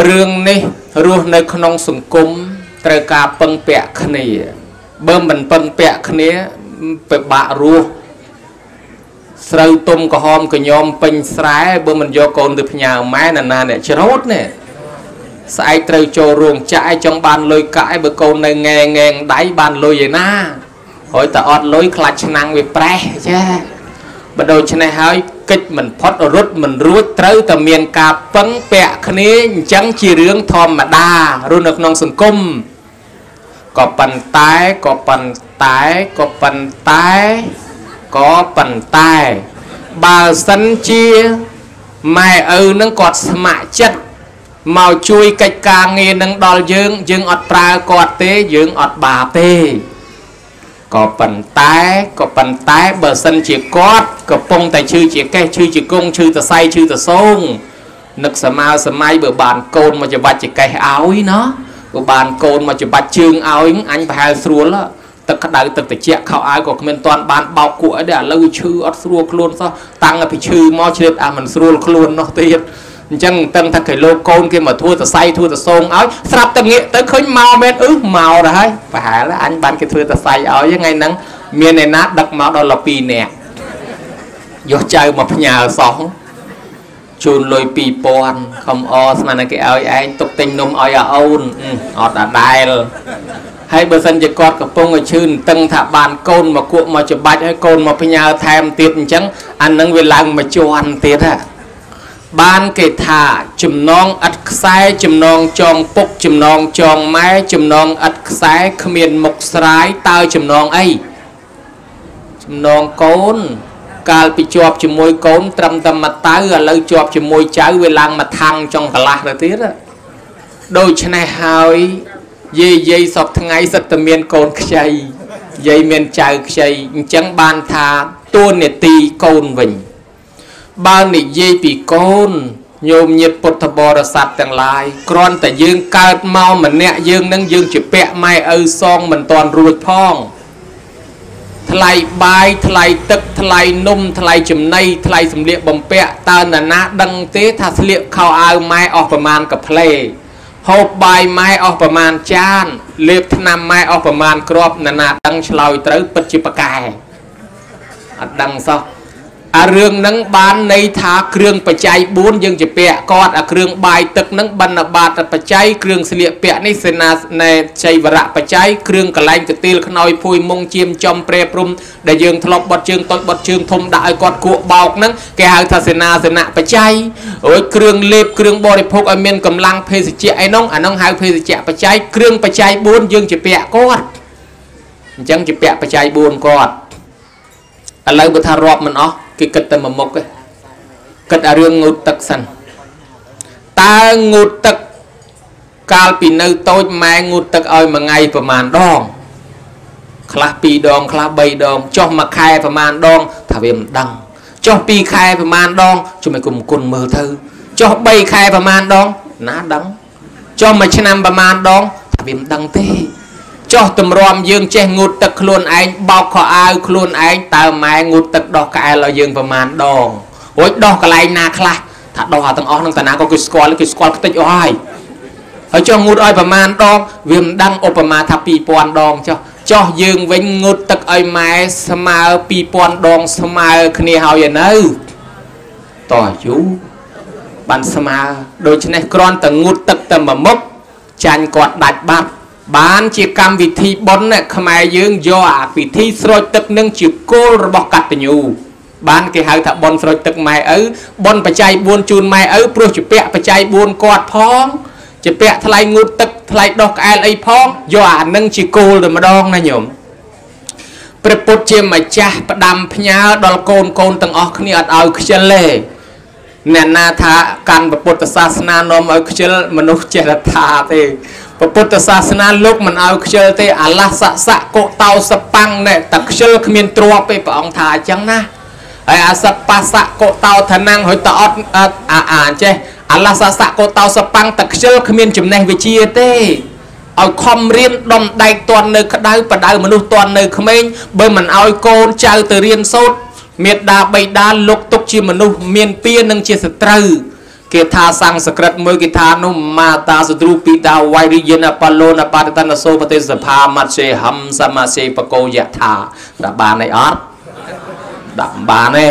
រឿងនេះរស់នៅក្នុងសង្គមត្រូវការពឹងពាក់គ្នា បើមិនពឹងពាក់គ្នាពិបាករស់ស្រូវទុំក្រហមកញោមពេញស្រែបើមិនយកកូនទៅផ្ញើម៉ែណាណាអ្នកច្រូតនេះស្អែកត្រូវចូលរោងចក្រចង់បានលុយកាយបើកូននៅងែងែងដៃបានលុយឯណាហើយតែអត់លុយខ្លាច់ឆ្នាំងវាប្រេះចា បើដូច្នេះហើយកិច្ចមិនផុតរត់មិនរួចត្រូវតែមានការពឹងពាក់គ្នាអញ្ចឹងជារឿងធម្មតារស់នៅក្នុងសង្គមក៏ប៉ុន្តែក៏ប៉ុន្តែក៏ប៉ុន្តែក៏ប៉ុន្តែបើសិនជាម៉ែឪនឹងគាត់ស្ម័គ្រចិត្តមកជួយកិច្ចការងារនឹងដល់យើង យើងអត់ប្រើគាត់ទេយើងអត់បាបទេ ក៏ប៉ុន្តែក៏ប៉ុន្តែបើសិនជាគាត់កំពុងតែឈឺជាកេះឈឺជាគង់ឈឺតសៃឈឺតសូងនឹកសម័យសម័យបើបានកូនមកច្បាច់ជាកេះឲ្យណោះបើបានកូនមកច្បាច់ជើងឲ្យអញប្រហែលស្រួលទឹកក្តៅទឹកត្រជាក់ខោអាវក៏គ្មានតាន់បានបោកគក់អីទេឥឡូវឈឺអត់ស្រួលខ្លួនសោះតាំងពីឈឺមកជ្រាបអាមិនស្រួលខ្លួននោះទៀត អញ្ចឹងតឹងថាគេលោកកូនគេមកធួតសៃធួតសងឲ្យស្រាប់តែងាកទៅឃើញមកមែនអឺមកទៅហើយប្រហែលអញបានគេធ្វើតសៃឲ្យថ្ងៃហ្នឹងមានឯណាដឹកមកដល់12នាក់យកចៅមកផ្ញើសោះជូនលុយ2000ខំអស្មានតែគេឲ្យឯងទុកទិញនំឲ្យអាអូនអត់ដដែលហើយបើសិនជាគាត់កំពុងឲ្យឈឺតឹងថាបានកូនមកគក់មកច្បាច់ហើយកូនមកផ្ញើថែមទៀតអញ្ចឹងអានឹងវាឡើងមកជន់ទៀតហ่ะ បានគេថាចំណងឥតខ្សែចំណងចងពុកចំណងចងម៉ែចំណងឥតខ្សែគ្មានមុខស្រាយតើចំណងអីចំណងកូន កាលពីជាប់ជាមួយកូន ត្រឹមតែមួយតៅឥឡូវជាប់ជាមួយចៅវាឡើងមួយថាំងចុងកន្លះទៅទៀតដូច្នេះហើយយាយយាយសពថ្ងៃសិតតែមានកូនខ្ចីយាយមានចៅខ្ចីអញ្ចឹងបានថាទួនាទីកូនវិញ បើនិយាយពីកូនញោមញាតពុទ្ធបរិស័ទទាំងឡាយគ្រាន់តែយើងកើតមកម្នាក់យើងនឹងយើងជាពាក់ម៉ែឪសងមិនតាន់រួចផងថ្លៃបាយថ្លៃទឹកថ្លៃនំថ្លៃចំណីថ្លៃសម្លៀកបំពាក់តើនរណាដឹងទេថាស្លៀកខោអាវម៉ែអស់ប្រមាណកាផ្លេហូបបាយម៉ែអស់ប្រមាណចានលេបថ្នាំម៉ែអស់ប្រមាណគ្រាប់នរណាដឹងឆ្លើយត្រូវពិតជាប្រកែអត់ដឹងសោះ អារឿងហ្នឹងបានន័យថាគ្រឿងបច្ច័យ4យើងជាពាក់គាត់អាគ្រឿងបាយទឹកហ្នឹងបណ្ឌបាតបច្ច័យគ្រឿងស្លៀកពាក់នេះសេនាណែចៃវរៈបច្ច័យគ្រឿងកលែងកទៀលខ្នើយភួយមុងជាមចំព្រែព្រំដែលយើងធ្លាប់បត់ជើងតូចបត់ជើងធំដាក់ឲ្យគាត់គក់បោកហ្នឹងគេហៅថាសេនាសនៈបច្ច័យរួចគ្រឿងលេបគ្រឿងបរិភោគឲ្យមានកម្លាំងភេសជ្ជៈអីនោះអានោះហៅភេសជ្ជៈបច្ច័យគ្រឿងបច្ច័យ4យើងជាពាក់គាត់អញ្ចឹងជាពាក់បច្ច័យ4គាត់ឥឡូវបើថារាប់មិនអស់ គេគិតតែមួយមុខទេគិតអារឿងងូតទឹកសិនតើងូតទឹកកាលពីនៅតូចម៉ែងូតទឹកឲ្យមួយថ្ងៃប្រមាណដង ខ្លះ2ដង ខ្លះ3ដងចុះមួយខែប្រមាណដងថាវាមិនដឹងចុះ2ខែប្រមាណដងជុំឲ្យគុំគុណមើលទៅចុះ3ខែប្រមាណដងណាដឹងចុះមួយឆ្នាំប្រមាណដងថាវាមិនដឹងទេ ចោះទម្រាំយើងចេះងូតទឹកខ្លួនឯងបោកខោអាវខ្លួនឯងតើម៉ែងូតទឹកដោះក្អែលឲ្យយើងប្រមាណដងរួចដោះកន្លែងណាខ្លះថាដោះអាទាំងអស់នឹងតាណាក៏គេស្គាល់គេស្គាល់ខ្ទេចអស់ហើយហើយចុះងូតឲ្យប្រមាណដងវាមិនដឹងឧបមាថា2000ដងចុះចោះយើងវិញងូតទឹកឲ្យម៉ែស្មើ2000ដងស្មើគ្នាហើយនៅតោះយូបានស្មើដូច្នេះគ្រាន់តែងូតទឹកតែមួយមុខចាញ់គាត់ដាច់បាត់ បានជាកម្មវិធីបុណ្យខ្មែរយើងយកអាពិធីស្រោចទឹកនឹងជាគោលរបស់កតញ្ញូបានគេហៅថាបុណ្យស្រោចទឹកម៉ែឪបុណ្យបច្ច័យ4ជូនម៉ែឪព្រោះជាពាក់បច្ច័យ4គាត់ផងជាពាក់ថ្លៃងូតទឹកថ្លៃដោះក្អែលអីផងយកអានឹងជាគោលតែម្ដងណាញោមព្រះពុទ្ធជាម្ចាស់ផ្ដាំផ្ញើដល់កូនកូនទាំងអស់គ្នាអត់ឲ្យខ្ជិលទេអ្នកណាថាកាន់ពុទ្ធសាសនានាំឲ្យខ្ជិលមនុស្សចេះថាទេ ពុទ្ធសាសនាលោកមិនឲ្យខ្ជិលទេអាឡាសសៈកុតោសប៉ាំងណែតែខ្ជិលគ្មានទ្របទេព្រះអង្គថាអញ្ចឹងណាហើយអាសបសៈកុតោឋានំហើយតអត់អាអាចេះអាឡាសសៈកុតោសប៉ាំងតែខ្ជិលគ្មានចំណេះវិជ្ជាទេឲ្យខំរៀនដុំដែកតន់នៅក្តៅបដៅមនុស្សតន់នៅក្មេងបើមិនឲ្យកូនចៅទៅរៀនសូត្រមេដាបៃតាលោកទុកជាមនុស្សមានពៀនិងជាសត្រូវ គេថាសង្ស្ក្រឹតមួយគេថានោះមាតាសទ្រូពីតាវៃរិយនបឡូនបតតនសោបទេសភាមច្ឆេហំសមាសេបកោយថាដាក់បានអីអត់ដាក់បានទេ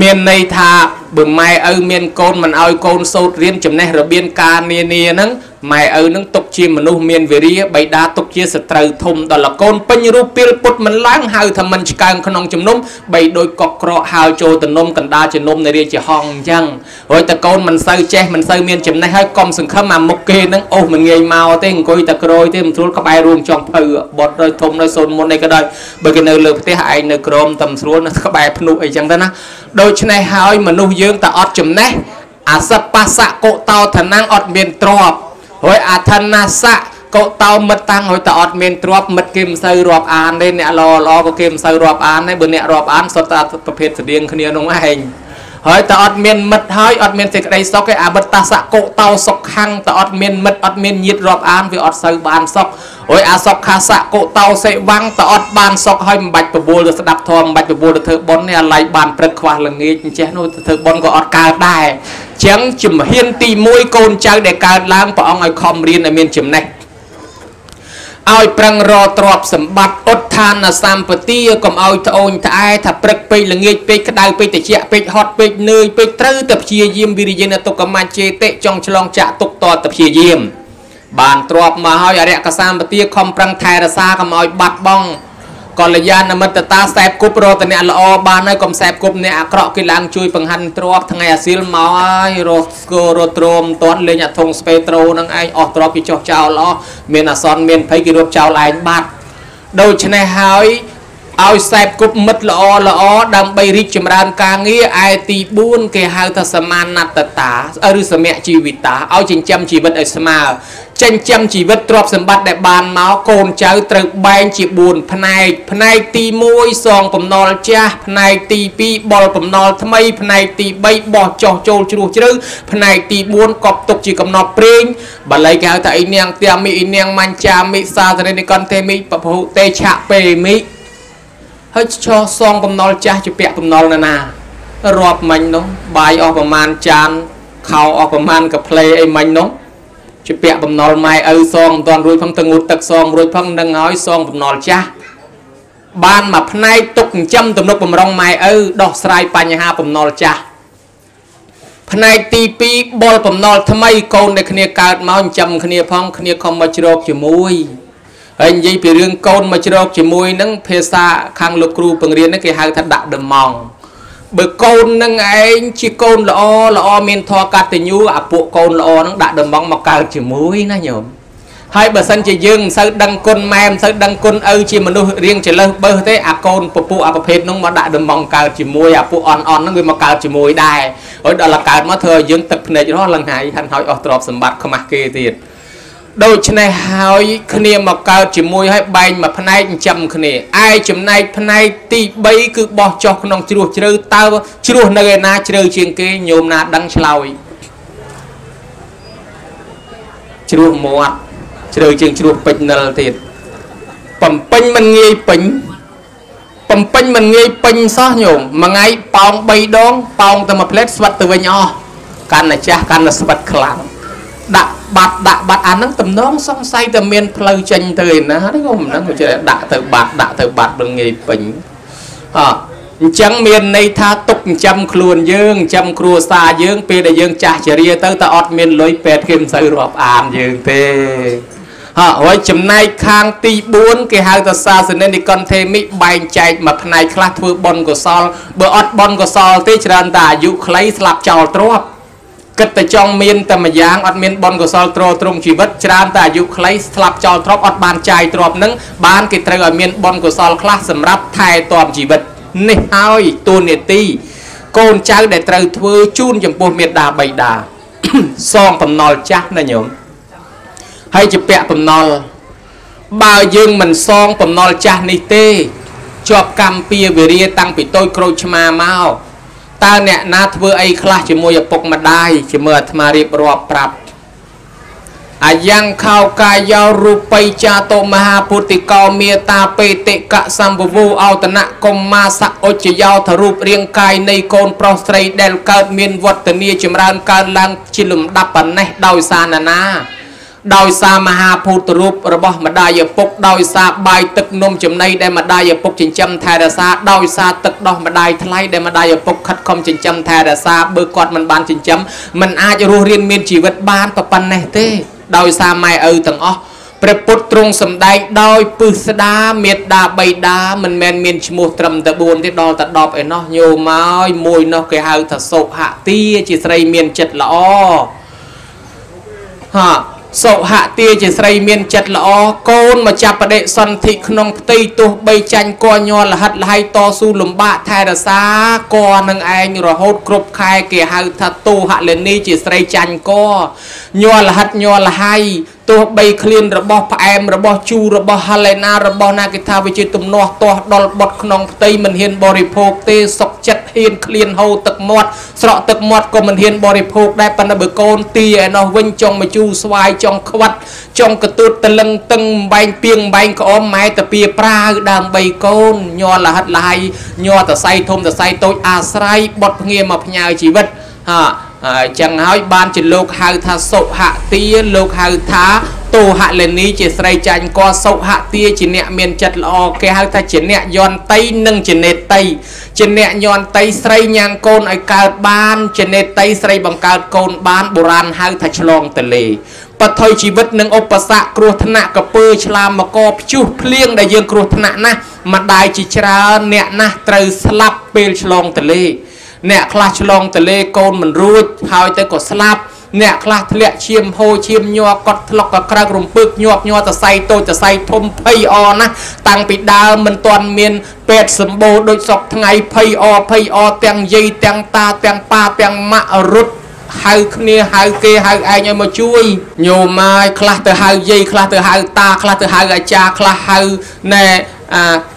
មានន័យថា បើម៉ែឪមានកូនមិនឲ្យកូនសូត្ររៀនចំណេះរបៀនការនានាហ្នឹងម៉ែឪនឹងទុកជាមនុស្សមានវិរិយបៃតាទុកជាសត្រូវធំដល់កូនពេញរូបពីលពុតមិនឡើងហៅថាមិនឆ្កើងក្នុងជំនុំបីដូចកក់ក្រកហើចូលទៅនំកណ្ដាលជំនុំនៃរាជហងអញ្ចឹងហើយតកូនមិនសូវចេះមិនសូវមានចំណេះហើយកុំសង្ឃឹមអាមុខគេនឹងអូសមិនងាយមកទេអង្គុយតែក្រោយទេមិនស្រួលក្បែររួមចង់ភៅបត់ដោយធំដោយសូនមុនអីក៏ដោយបើគេនៅលើផ្ទះឯងនៅក្រោមតែមិនស្រួលនៅក្បែរភ្នុកអីចឹងទៅណាដូច្នេះហើយមនុស្សយើងតែអត់ចំណេះអសបស្សៈកុតោឋានំអត់មានទ្រព្យហើយអធនាស័កកុតោមិត្តតាំងហើយតអត់មានទ្របមិត្តគេមិនសូវរាប់អានទេអ្នកល្អល្អក៏គេមិនសូវរាប់អានទេបើអ្នករាប់អានសុទ្ធតែប្រភេទស្តៀងគ្នានោះឯង ហើយតអត់មានមិត្តហើយអត់មានសេចក្តីសុខទេអបតសៈកុតោសុខខាំងតអត់មានមិត្តអត់មានញាតិរាប់អានវាអត់សូវបានសុខហើយអាសុខខាសៈកុតោសេវាំងតអត់បានសុខហើយមិនបាច់បបួលទៅស្ដាប់ធម៌មិនបាច់បបួលទៅធ្វើបុណ្យនេះអាឡ័យបានព្រឹកខ្វះល្ងាចអញ្ចេះនោះទៅធ្វើបុណ្យក៏អត់កើតដែរចឹងជំហានទី1កូនចៅដែលកើតឡើងព្រះអង្គឲ្យខំរៀនឲ្យមានចំណេះ ឲ្យប្រឹងរទ្របសម្បត្តិឧទ្ធានសម្បទាកុំឲ្យត្អូញត្អែថាព្រឹកពេកល្ងាចពេកក្តៅពេកត្រជាក់ពេកហត់ពេកនឿយពេកត្រូវតែព្យាយាមវិរិយនទុកមច្ឆេតិចង់ឆ្លងចាក់ទុកតតែព្យាយាមបានទ្របមកហើយអរិយកសម្បទាខំប្រឹងថែរក្សាកុំឲ្យបាត់បង់ កល្យាណមិត្តតាសែបគប់រតអ្នកល្អបានហើយកុំសែបគប់អ្នកអាក្រក់គេឡើងជួយបង្ហាន់ទ្របថ្ងៃអាស៊ីលមកហើយរស់ស្គររត់ទ្រមតន់លេងអាធុងស្ពេត្រូនឹងឯងអស់ទ្របគេចុះចោលអស់មានអាសន្នមានភ័យគេរត់ចោលឯងបាត់ដូច្នេះហើយ ឲ្យសែបគប់មិត្តល្អល្អដើម្បីរីកចម្រើនការងារឯទី4គេហៅថាសមានណតតាឬសមៈជីវិតាឲ្យចិញ្ចឹមជីវិតឲ្យស្មើចិញ្ចឹមជីវិតទ្រព្យសម្បត្តិដែលបានមកកូនចៅត្រូវបែងជា4ផ្នែកផ្នែកទី1សងបំណុលចាស់ផ្នែកទី2បលបំណុលថ្មីផ្នែកទី3បោះចោះចូលជ្រោះជ្រៅផ្នែកទី4កប់ទុកជាកំណត់ព្រេងបាលីគេហៅថាអ៊ីនាងទាមីអ៊ីនាងមញ្ចាមិសាសរិនិកន្ទេមិពភុតេឆៈពេមិ ហើយឈោះសងបំណុលចាស់ជាពាក់បំណុលណាណារាប់មិញនោះបាយអស់ប្រមាណចានខោអស់ប្រមាណកាផ្លេអីមិញនោះជាពាក់បំណុលម៉ែឪសងមិនទាន់រួចផងទៅងូតទឹកសងរួចផងនឹងហើយសងបំណុលចាស់បានមកផ្នែកទុកចិញ្ចឹមទំនុកបំរុងម៉ែឪដោះស្រាយបញ្ហាបំណុលចាស់ផ្នែកទី2បុលបំណុលថ្មីកូនដែលគ្នាកើតមកចិញ្ចឹមគ្នាផងគ្នាខំមកជ្រោកជាមួយ ហើយនិយាយពីរឿងកូនមកជ្រោកជាមួយនឹងភាសាខាងលោកគ្រូបង្រៀននេះគេហៅថាដាក់ដំងបើកូននឹងឯងជាកូនល្អល្អមានធម៌កតញ្ញូអាពួកកូនល្អនឹងដាក់ដំងមកកើតជាមួយណាញោមហើយបើសិនជាយើងមិនសូវដឹងគុណម៉ែមិនសូវដឹងគុណឪជាមនុស្សរៀងចលើសបើទេអាកូនពពុះអាប្រភេទនោះមកដាក់ដំងកើតជាមួយអាពួកអន់អន់ហ្នឹងវាមកកើតជាមួយដែរហើយដល់តែកើតមកធ្វើឲ្យយើងទឹកភ្នែករស់លង្ហៃហាន់ហើយអស់ទ្រព្យសម្បត្តិខ្មាស់គេទៀត ដូច្នេះហើយគ្នាមកកើតជាមួយហើយបែងមួយផ្នែកចិញ្ចឹមគ្នាឯចំណែកផ្នែកទី3គឺបោះចុះក្នុងជ្រោះជ្រៅតើជ្រោះនៅឯណាជ្រៅជាងគេញោមណាដឹងឆ្លើយជ្រោះមាត់ជ្រៅជាងជ្រោះពេជ្រនិលទៀតបំពេញមិនងាយពេញបំពេញមិនងាយពេញសោះញោមមួយថ្ងៃប៉ោង3ដងប៉ោងទៅមួយផ្លែតស្វិតទៅវិញអស់កាន់តែចាស់កាន់តែស្វិតខ្លាំង ដាក់បាត់ដាក់បាត់អាហ្នឹងតំណងសង្ស័យតែមានផ្លូវចេញទៅឯណាទេក៏មិនដឹងចេះដាក់ទៅបាត់ដាក់ទៅបាត់នឹងងាយពេញអអញ្ចឹងមានន័យថាទុកចិញ្ចឹមខ្លួនយើងចិញ្ចឹមគ្រួសារយើងពេលដែលយើងចាស់ជរាទៅតើអត់មានលុយពេទ្យគេមិនសូវរាប់អានយើងទេហ่าហើយចំណែកខាងទី4គេហៅថាសាសនានិកន្ធេមិបែងចែកមួយផ្នែកខ្លះធ្វើបុណ្យកុសលបើអត់បុណ្យកុសលទេច្រើនតែអាយុខ្លីស្លាប់ចោលទ្រព្យ គិតតែចង់មានតែម្យ៉ាងអត់មានបុណ្យកុសលទ្រទ្រង់ជីវិតច្រើនតែអាយុខ្លីស្លាប់ចោលទ្រព្យអត់បានចាយទ្រព្យនឹងបានគេត្រូវឲ្យមានបុណ្យកុសលខ្លះសម្រាប់ថែទាំជីវិតនេះហើយទូនេតិកូនចៅដែលត្រូវធ្វើជូនចំពោះមេដាបៃតាសងបំណុលចាស់ណាញោមហើយជាពាក់បំណុលបើយើងមិនសងបំណុលចាស់នេះទេជាប់កម្មពៀវិរិយតាំងពីតូចក្រូចឆ្មាមក តើអ្នកណាធ្វើអីខ្លះជាមួយឪពុកម្ដាយជាមួយអាត្មារៀបរាប់ប្រាប់អាយ៉ាងខោកាយោរូបិចាតមហាពុទ្ធិកោមេតាបេតិកសម្ភវោអោតនកុមាសអុច្ចយោធរូបរាងកាយនៃកូនប្រុសស្រីដែលកើតមានវឌ្ឍនាចម្រើនកើនឡើងជាលំដាប់ប៉ុណ្ណេះដោយសារណានា ដោយសារមហាភូតរូបរបស់ម្ដាយឪពុកដោយសារបាយទឹកនំចំណីដែលម្ដាយឪពុកចិញ្ចឹមថែរក្សាដោយសារទឹកដោះម្ដាយថ្លៃដែលម្ដាយឪពុកខិតខំចិញ្ចឹមថែរក្សាបើគាត់មិនបានចិញ្ចឹមមិនអាចរស់រានមានជីវិតបានប៉ុណ្ណេះទេ ដោយសារម៉ែឪទាំងអស់ព្រះពុទ្ធទ្រង់សម្ដែងដោយពឹស្ដាមេត្តាបៃតាមិនមែនមានឈ្មោះត្រឹមតែ4ទេដល់តែ10ឯណោះញោមហើយមួយនោះគេហៅថាសុហទាជាស្រីមានចិត្តល្អហា សុហទាជាស្រីមានចិត្តល្អកូនមកចាប់បដិសន្ធិក្នុងផ្ទៃទោះបីចាញ់គញ័រលហិតលហៃតស៊ូលំបាកថែរសាគនឹងឯងរហូតគ្រប់ខែគេហៅថាតូហលនីជាស្រីចាញ់គញ័រលហិតញ័រលហៃទោះបីឃ្លានរបស់ផ្អែមរបស់ជូររបស់ហាឡេណារបស់ណាគេថាវាជាទំនាស់ទាស់ដល់បត់ក្នុងផ្ទៃមិនហ៊ានបរិភោគទេសុក ចិត្តហ៊ានឃ្លានហូរទឹកមាត់ស្រក់ទឹកមាត់ក៏មិនហ៊ានបរិភោគដែរប៉ុន្តែបើកូនទីឯនោះវិញចង់មកជូរស្វាយចង់ខ្វាត់ចង់កទួតតលឹងតឹងបែងពីងបែងក្អមម៉ែតាពីប្រាវដើម្បីកូនញ័រលហិតលហើយញ័រតសៃធំតសៃតូចអាស្រ័យបត់ភ្ងាមកផ្ញើជីវិតហា ហើយចឹងហើយបានជាលោកហៅថាសុហទាលោកហៅថាតោហលេនីជាស្រីចាញ់កសុហទាជាអ្នកមានចិត្តល្អគេហៅថាជាអ្នកយន្តតីនិងជានេតីជាអ្នកយន្តតីស្រីញ៉ាំងកូនឲ្យកើតបានជានេតីស្រីបង្កើតកូនបានបុរាណហៅថាឆ្លងតលេបថុយជីវិតនិងឧបសគ្គគ្រោះថ្នាក់កពើឆ្លាមមកព្យុះភ្លៀងដែលយើងគ្រោះថ្នាក់ណាស់ម្ដាយជាច្រើនអ្នកណាស់ត្រូវស្លាប់ពេលឆ្លងតលេ អ្នកខ្លះឆ្លងទលេកូនមិនរួចហើយទៅក៏ស្លាប់អ្នកខ្លះធ្លាក់ឈាមហូរឈាមញ័រកត់ធ្លុកក៏ក្រៅរំពឹកញាប់ញ័រតសៃតូចតសៃធំភ័យអណាស់តាំងពីដើមមិនទាន់មានពេទ្យសម្បូរដូចសពថ្ងៃភ័យអភ័យអទាំងយាយទាំងតាទាំងប៉ាទាំងម៉ាក់រត់ហៅគ្នាហៅគេហៅឯងឲ្យមកជួយញោមហើយខ្លះទៅហៅយាយខ្លះទៅហៅតាខ្លះទៅហៅអាចារ្យខ្លះហៅណែ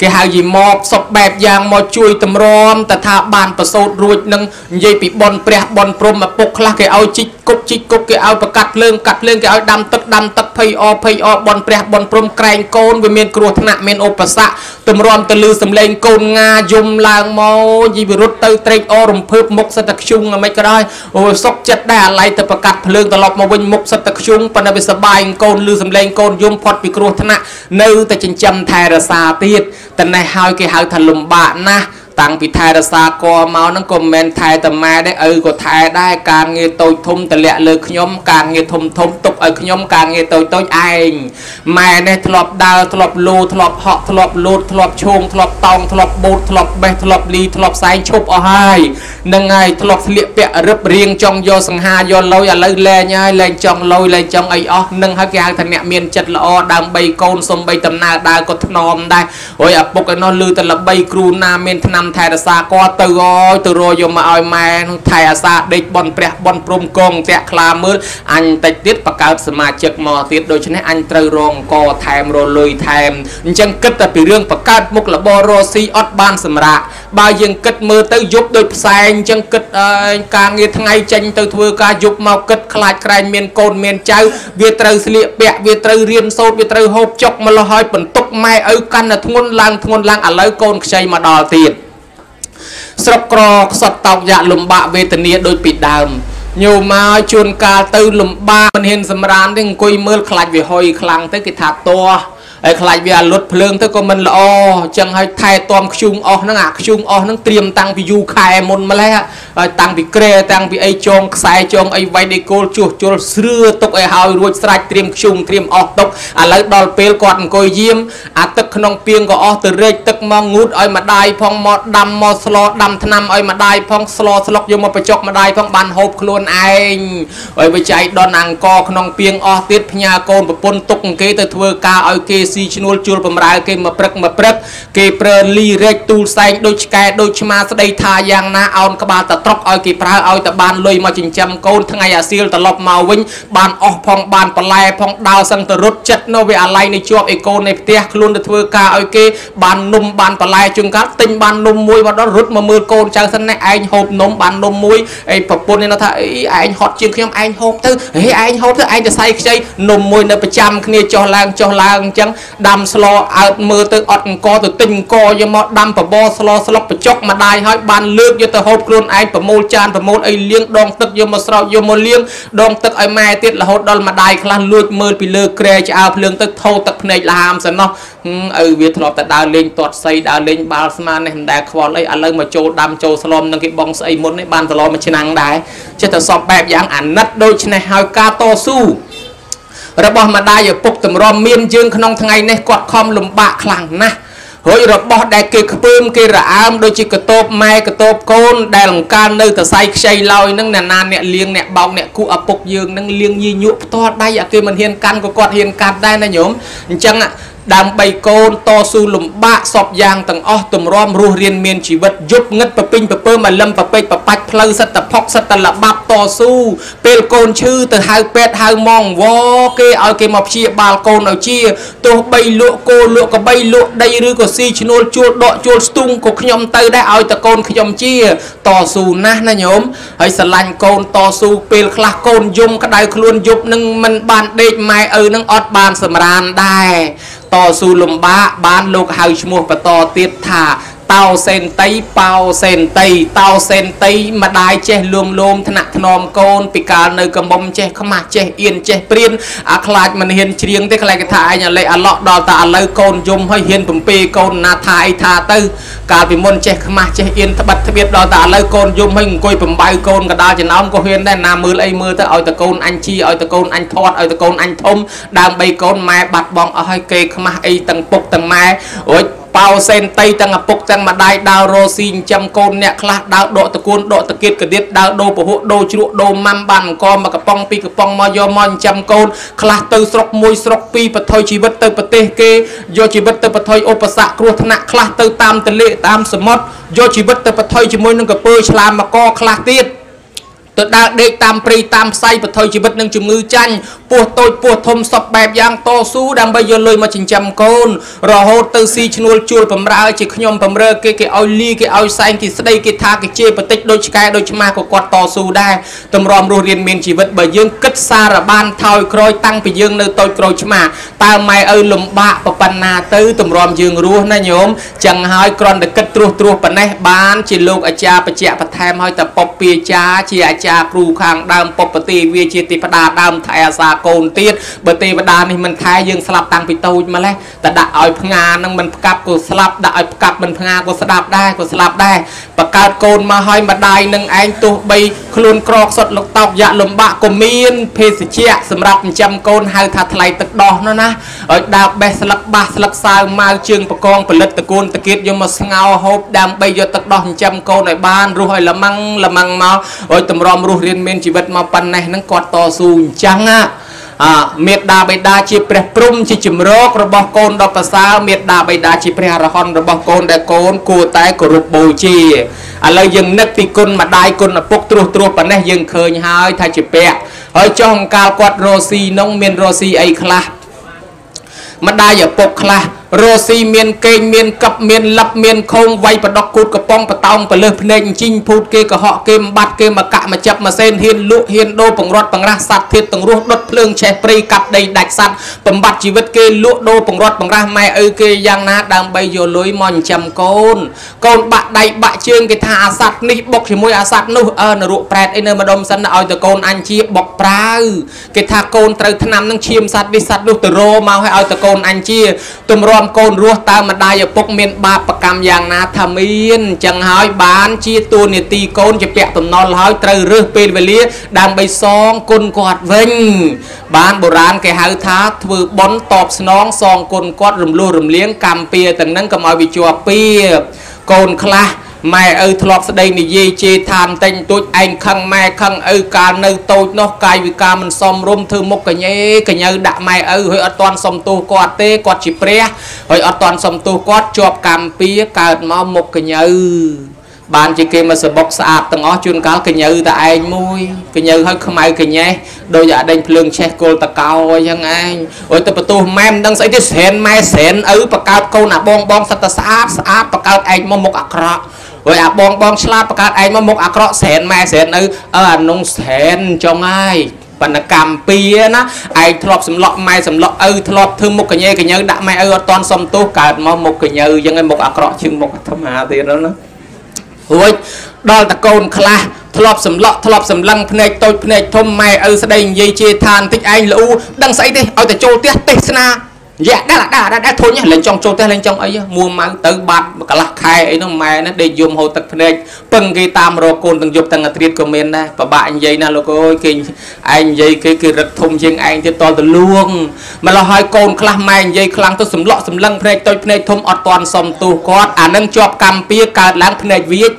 គេហៅយីមកសុបបែបយ៉ាងមកជួយតម្រាំតថាបានប្រសូតរួចនឹងនិយាយពីបនព្រះបនព្រំឪពុកខ្លះគេឲ្យជីក គប់ជីកគប់គេឲ្យប្រកាត់ភ្លើងកាត់ភ្លើងគេឲ្យដាំទឹកដាំទឹកភ័យអភ័យអបនព្រះបនព្រំក្រែងកូនវាមានគ្រោះថ្នាក់មានឧបសគ្គតម្រាំទៅលឺសំឡេងកូនងាយំឡើងមកយីវិរុទ្ធទៅត្រេកអររំភើបមុខសិតតែខ្ជុងអ្មេចក៏ដោយអូសុកចិត្តដែរអាឡ័យទៅប្រកាត់ភ្លើងត្រឡប់មកវិញមុខសិតតែខ្ជុងប៉ុន្តែវាសបាយកូនលឺសំឡេងកូនយំផុតពីគ្រោះថ្នាក់នៅតែចិញ្ចឹមថែរក្សាទៀតតែនេះហើយគេហៅថាលំបាកណាស់ តាំងពីថែរសាកមកហ្នឹងក៏មិនមែនថែតែម៉ែដែរឪក៏ថែដែរការងារតូចធំតម្លាក់លើខ្ញុំការងារធំធំទុកឲ្យខ្ញុំការងារតូចតូចឯងម៉ែនេះធ្លាប់ដើរធ្លាប់លោធ្លាប់ហក់ធ្លាប់លោតធ្លាប់ឈោងធ្លាប់តោងធ្លាប់បូតធ្លាប់បេះធ្លាប់លីធ្លាប់សែងឈប់អស់ហើយនឹងហើយធ្លាប់ស្លៀកពាក់រឹបរៀងចង់យកសង្ហាយកលុយឥឡូវលែងហើយលែងចង់លុយលែងចង់អីអស់នឹងហើយគេហៅថាអ្នកមានចិត្តល្អដើម្បីកូនសំបីដំណើរដើរក៏ធ្នមដែរអុយឪពុកឯនោះលឺតែល្បីគ្រូណាមានថ្នាំថែរក្សាគាត់ទៅអើយទៅរយកមកឲ្យម៉ែនឹងថែអាសាដេកបនព្រះបនព្រំកងតាក់ខ្លាមើលអញតិចទៀតបកើតសមាជិកមកទៀតដូច្នេះអញត្រូវរងអង្គថែមរលុយថែមអញ្ចឹងគិតតែពីរឿងបកើតមុខលបរស៊ីអត់បានសម្រាប់បើយើងគិតមើលទៅយប់ដូចផ្សែងអញ្ចឹងគិតការងារថ្ងៃចេញទៅធ្វើការយប់មកគិតខ្លាចក្រែងមានកូនមានចៅវាត្រូវស្លៀកពាក់វាត្រូវរៀនសូត្រវាត្រូវហូបចុកមកលោះឲ្យបន្ទុកម៉ែឪកាន់តែធ្ងន់ឡើងធ្ងន់ឡើងឥឡូវកូនខ្ចីមកដល់ទៀត ស្រុកក្រខ្សត់តោកយ៉ាក់លំបាកវេទនាដូចពីដើមញោមមកជួនកាលទៅលំបាកមិនហ៊ានសម្រានទេអង្គុយមើលខ្លាច់វាហុយខ្លាំងទៅគេថាតោះ ហើយខ្លាចវាលុតភ្លើងទៅក៏មិនល្អអញ្ចឹងហើយថែទាំខ្ជុងអស់ហ្នឹងអាខ្ជុងអស់ហ្នឹងត្រៀមតាំងពីយូរខែមុនម្លេះហើយតាំងពីក្រែតាំងពីអីចងខ្សែចងអីវៃដេកូលជួសជុលស្រឿទុកឲ្យហើយរួចស្រេចត្រៀមខ្ជុងត្រៀមអស់ទុកឥឡូវដល់ពេលគាត់អង្គុយយាមអាទឹកក្នុងពីងក៏អស់ទៅរែកទឹកមកងូតឲ្យម្ដាយផងមកដាំមកស្លដាំថ្នាំឲ្យម្ដាយផងស្លស្លុកយកមកបញ្ចុកម្ដាយផងបានហូបខ្លួនឯងហើយវិច័យដនអង្គក្នុងពីងអស់ទៀតផ្ញើកូនប្រពន្ធទុកគេទៅធ្វើការឲ្យគេស៊ីឈ្នួលជួលបំរើគេមកព្រឹកមកព្រឹកគេប្រើលីរែកទូលសែងដូចឆ្កែដូចឆ្មាស្ដីថាយ៉ាងណាអោនក្បាលតត្រុកឲ្យគេប្រើឲ្យតបានលុយមកចិញ្ចឹមកូនថ្ងៃអាសៀលត្រឡប់មកវិញបានអស់ផងបានបន្លែផងដើរសឹងទៅរត់ចិត្តនៅវាអាឡ័យនៃជាប់អេកូននៃផ្ទះខ្លួនទៅធ្វើការឲ្យគេបាននំបានបន្លែជើងកាត់ទិញបាននំមួយមកដល់រត់មកមើលកូនចៅសិននេះឯងហូបនំបាននំមួយអីប្រពន្ធនេះថាអីឯងហត់ជាងខ្ញុំឯងហូបទៅហេឯងហូបទៅឯងទៅសៃខ្ចីនំមួយនៅប្រចាំគ្នាចុះឡើងចុះឡើងអញ្ចឹងដាំស្លអើតមើលទៅអត់អង្គទៅទិញអង្គយកមកដាំបបរស្លស្លុកបញ្ចុកម្ដាយហើយបានលើកយកទៅហូបខ្លួនឯងប្រមូលចានប្រមូលអីលាងដងទឹកយកមកស្រោចយកមកលាងដងទឹកឲ្យម៉ែទៀតរហូតដល់ម្ដាយខ្លះលួចមើលពីលើក្រែឆ្អើភ្លើងទឹកថោទឹកភ្នែកលហាមសិននោះឪវាធ្លាប់តែដើរលេងទាត់សីដើរលេងបាល់ស្មាននេះមិនដែលខ្វល់អីឥឡូវមកចូលដាំចូលស្លំនឹងគេបងស្អីមុននេះបានត្រឡប់មកឆ្នាំងដែរចិត្តតែសពបែបយ៉ាងអាណិតដូច្នេះហើយការតស៊ូ របស់ម្ដាយឪពុកតម្រាំមានយើងក្នុងថ្ងៃនេះគាត់ខំលំបាកខ្លាំងណាស់រួចរបស់ដែលគេខ្ពើមគេរអើមដូចជាកតោបម៉ែកតោបកូនដែលអង្ការនៅតសៃខ្ចីឡើយនឹងអ្នកណាអ្នកលៀងអ្នកបោកអ្នកគូឪពុកយើងនឹងលៀងញីញក់ផ្ទាល់ដៃអាគេមិនហ៊ានកាន់ក៏គាត់ហ៊ានកាត់ដែរណាញោមអញ្ចឹង ដើម្បីកូនតស៊ូលំបាកសពយ៉ាងទាំងអស់ទម្រាំរស់រៀនមានជីវិតយប់ងឹតប្រពេញប្រពើមកលឹមប្រពេចប្របាច់ផ្លូវសិតតផុកសិតតលបាប់តស៊ូពេលកូនឈឺទៅហៅពេទ្យហៅម៉ងវគេឲ្យគេមកព្យាបាលកូនឲ្យជាទោះបីលក់គោលក់កបីលក់ដីឬក៏ស៊ីឈ្នួលជួលដកជួលស្ទុងក៏ខ្ញុំទៅដែរឲ្យតកូនខ្ញុំជាតស៊ូណាស់ណាញោមហើយស្រឡាញ់កូនតស៊ូពេលខ្លះកូនយំក្តៅខ្លួនយប់នឹងមិនបានដេកម៉ែឪនឹងអត់បានសម្រានដែរត ស៊ូលំបាកបានលោកហៅឈ្មោះបន្តទៀតថា តោសេនតីប៉ោសេនតីតោសេនតីម្ដាយចេះលួងលោមថ្នាក់ធ្នមកូនពីកាលនៅកំមុំចេះខ្មាស់ចេះអៀនចេះព្រៀនអាខ្លាចមិនហ៊ានច្រៀងទេខ្លាចគេថាឯងអាលេអាឡក់ដល់តែឥឡូវកូនយំហើយហ៊ានពំពេកូនណាថាអីថាទៅ កាលពីមុនចេះខ្មាស់ចេះអៀនត្បិតត្បៀតដល់តែឥឡូវកូនយំហើយអង្គុយបំបៅកូនកដាលចំណោមក៏ហ៊ានដែរណាមើលអីមើលទៅឲ្យតកូនអញជីឲ្យតកូនអញធាត់ឲ្យតកូនអញធំ ដើម្បីកូនម៉ែបាត់បង់អស់ហើយគេខ្មាស់អីទាំងពុកទាំងម៉ែរួច ប៉ោសេនតីទាំងឪពុកទាំងម្ដាយដើររស់ស៊ីចិញ្ចឹមកូនអ្នកខ្លះដើរដកតកូនដកតកៀតកទៀតដើរដូរពហុដូរជ្រក់ដូរម៉ាំបានអង្គមកកំប៉ុងពីកំប៉ុងមកយកមកចិញ្ចឹមកូនខ្លះទៅស្រុកមួយស្រុកពីរបថុយជីវិតទៅប្រទេសគេយកជីវិតទៅបថុយឧបសគ្គគ្រោះថ្នាក់ខ្លះទៅតាមទន្លេតាមសមុទ្រយកជីវិតទៅបថុយជាមួយនឹងកពើឆ្លាមមកខ្លះទៀតទៅដើរដេកតាមព្រៃតាមផ្សៃបថុយជីវិតនឹងជំងឺចាញ់ពោះតូចពោះធំសពបែបយ៉ាងតស៊ូដើម្បីយកលុយមកចិញ្ចឹមកូន រហូតទៅស៊ីឈ្នួលជួលបំរើជាខ្ញុំបំរើគេគេឲ្យលីគេឲ្យសែងគេស្ដីគេថាគេជេរបតិចដូចឆ្កែដូចឆ្មាក៏គាត់តស៊ូដែរតម្រាំរស់រៀនមានជីវិតបើយើងគិតសារបានថយក្រោយតាំងពីយើងនៅតូចក្រូចឆ្មាតើម៉ែឪលំបាកប៉ុណ្ណាទៅតម្រាំយើងរស់ណាញោមចឹងហើយគ្រាន់តែគិតត្រួសត្រាសប៉ុណ្ណេះបានជាលោកអាចារ្យបច្ចៈបន្ថែមឲ្យតែពពពាចាជាអាចារ្យគ្រូខាងដើមពពទេវាជាទេវតាដើមថែអាសាកូនទៀតបើទេវតានេះមិនថែយើងស្លាប់តាំងពីតូចម្លេះតែដាក់ឲ្យផ្ងានឹងមិនផ្កាប់ក៏ស្លាប់ដាក់ឲ្យផ្កាប់មិនផ្ងាក៏ស្ដាប់ដែរក៏ស្លាប់ដែរបកើតកូនមកឲ្យម្ដាយនឹងឯងទោះបីខ្លួនក្រខ្សុតលោកតោកយ៉ាក់លំបាកក៏មានភេសជ្ជៈសម្រាប់ចិញ្ចឹមកូនហៅថាថ្លៃទឹកដោះនោះណាឲ្យដើរបេះស្លឹកបាសស្លឹកសាវម៉ៅជើងបកងផលិតតកូនតកៀតយកមកស្ងោហូបដើម្បីយកទឹកដោះចិញ្ចឹមកូនឲ្យបានរស់ឲ្យល្មឹងល្មឹងមកឲ្យតម្រាំរស់រៀនមានជីវិតមកប៉ុណ្ណេះហ្នឹងគាត់តស៊ូអញ្ចឹងណាអ មេត្តាបិតាជាព្រះព្រំជាជំរករបស់កូនដ៏ប្រសើរមេត្តាបិតាជាព្រះអរហន្តរបស់កូនដែលកូនគួរតែគោរពបូជាឥឡូវយើងនឹកពីគុណម្ដាយគុណឪពុកត្រួសត្រាសប៉ុណ្ណេះយើងឃើញហើយថាជាពាក់ហើយចុះអង្កាលគាត់រស់ស៊ីនោះមានរស់ស៊ីអីខ្លះម្ដាយឪពុកខ្លះរស់ស៊ីមានកេងមានកັບមានលឹបមានខោងវាយបដកគូតកំប៉ុងបតោងបលើសភ្នែកអញ្ជីងភូតគេកុហកគេម្បាត់គេមកកាក់មកចាប់មកសេនហ៊ានលក់ហ៊ានដូរបង្រត់បង្រាស់សัตว์ធាតទាំងរស់ដុតភ្លើងឆេះព្រៃកាប់ដីដាច់សัตว์បំបត្តិជីវិតគេលក់ដូរបង្រត់បង្រាស់ម៉ែឪគេយ៉ាងណាដើម្បីយកលុយមកចិញ្ចឹមកូនកូនបាក់ដៃបាក់ជើងគេថាអាសัตว์នេះបុកជាមួយអាសัตว์នោះអើនរកប្រែតអីនៅម្ដុំសិនឲ្យតកូនអញជាបុកប្រាវគេថាកូនត្រូវឆ្នាំនឹងឈាមសัตว์នេះសัตว์នោះទៅរមកឲ្យឲ្យតកូនអញជាទម្រាំ កូនរស់តើម្ដាយឪពុកមានបាបកម្មយ៉ាងណាថាមានអញ្ចឹងហើយបានជាតួនាទីកូនជាពាក់តំណុលហើយត្រូវរើសពេលវេលា ដើម្បីសងគុណគាត់វិញ បានបុរាណគេហៅថាធ្វើបុណ្យតបស្នងសងគុណគាត់រំលោះរំលៀងកម្មពៀទាំងហ្នឹងកុំឲ្យវាជាប់ពៀកូនខ្លះ ម៉ែឪធ្លាប់ស្ដីនិយាយជេរថាបន្តិចបន្តួចឯងខឹងម៉ែខឹងឪកាលនៅតូចនោះកាយវិការមិនសមរម្យធ្វើមុខកញេកញើដាក់ម៉ែឪហើយអត់ទាន់សុំទោសគាត់ទេគាត់ជាព្រះហើយអត់ទាន់សុំទោសគាត់ជាប់កម្មពៀកើតមកមុខកញើបានជាគេមកសបុកស្អាតទាំងអស់ជួនកាលកញើតែឯងមួយកញើហើយខ្មៅកញេះដោយអាដេញភ្លើងឆេះគល់តកោអញ្ចឹងឯងអូយទៅបន្ទោសម៉ែមិនដឹងស្អីទេស្រែនម៉ែស្រែនឪបកើតកូនអាបងបងសិតតែស្អាតស្អាតបកើតឯងមកមុខអាក្រក់ ហើយអាបងបងឆ្លាតបកើតឯងមកមុខអាក្រក់ស្រែនម៉ែស្រែនឪអើអានុងស្រែនចុងហើយបណ្ណកម្មពីណាឯងធ្លាប់សម្លក់ម៉ែសម្លក់ឪធ្លាប់ធ្វើមុខកញេកញើដាក់ម៉ែឪអត់តន់សុំទោសកើតមកមុខកញើអញ្ចឹងឯងមុខអាក្រក់ជាងមុខអាត្មាទៀតណារួចដល់តកូនខ្លះធ្លាប់សម្លក់ធ្លាប់សម្លឹងភ្នែកតូចភ្នែកធំម៉ែឪស្ដីនិយាយជេរថាបន្តិចឯងល្អូដឹងស្អីទេឲ្យតែចូលផ្ទះទេសនា យ៉ាដាក់ដាក់ដាក់ធុញលេងចង់ចូលផ្ទះលេងចង់អីមួម៉ៅទៅបាត់កន្លះខែអីនោះម៉ែណាដេកយំហូរទឹកភ្នែកពឹងគេតាមរកកូនទាំងយប់ទាំងអាត្រៀតក៏មានដែរពិបាកនិយាយណាលោកអើយគេឯងនិយាយគេគេរឹកធំជាងឯងទៀតតទៅលួងម្ល៉េះហើយកូនខ្លះម៉ែនិយាយខ្លាំងទៅសម្លក់សម្លឹងភ្នែកតូចភ្នែកធំអត់តាន់សុំទោសគាត់អានឹងជាប់កម្មពៀកើតឡើងភ្នែកវាច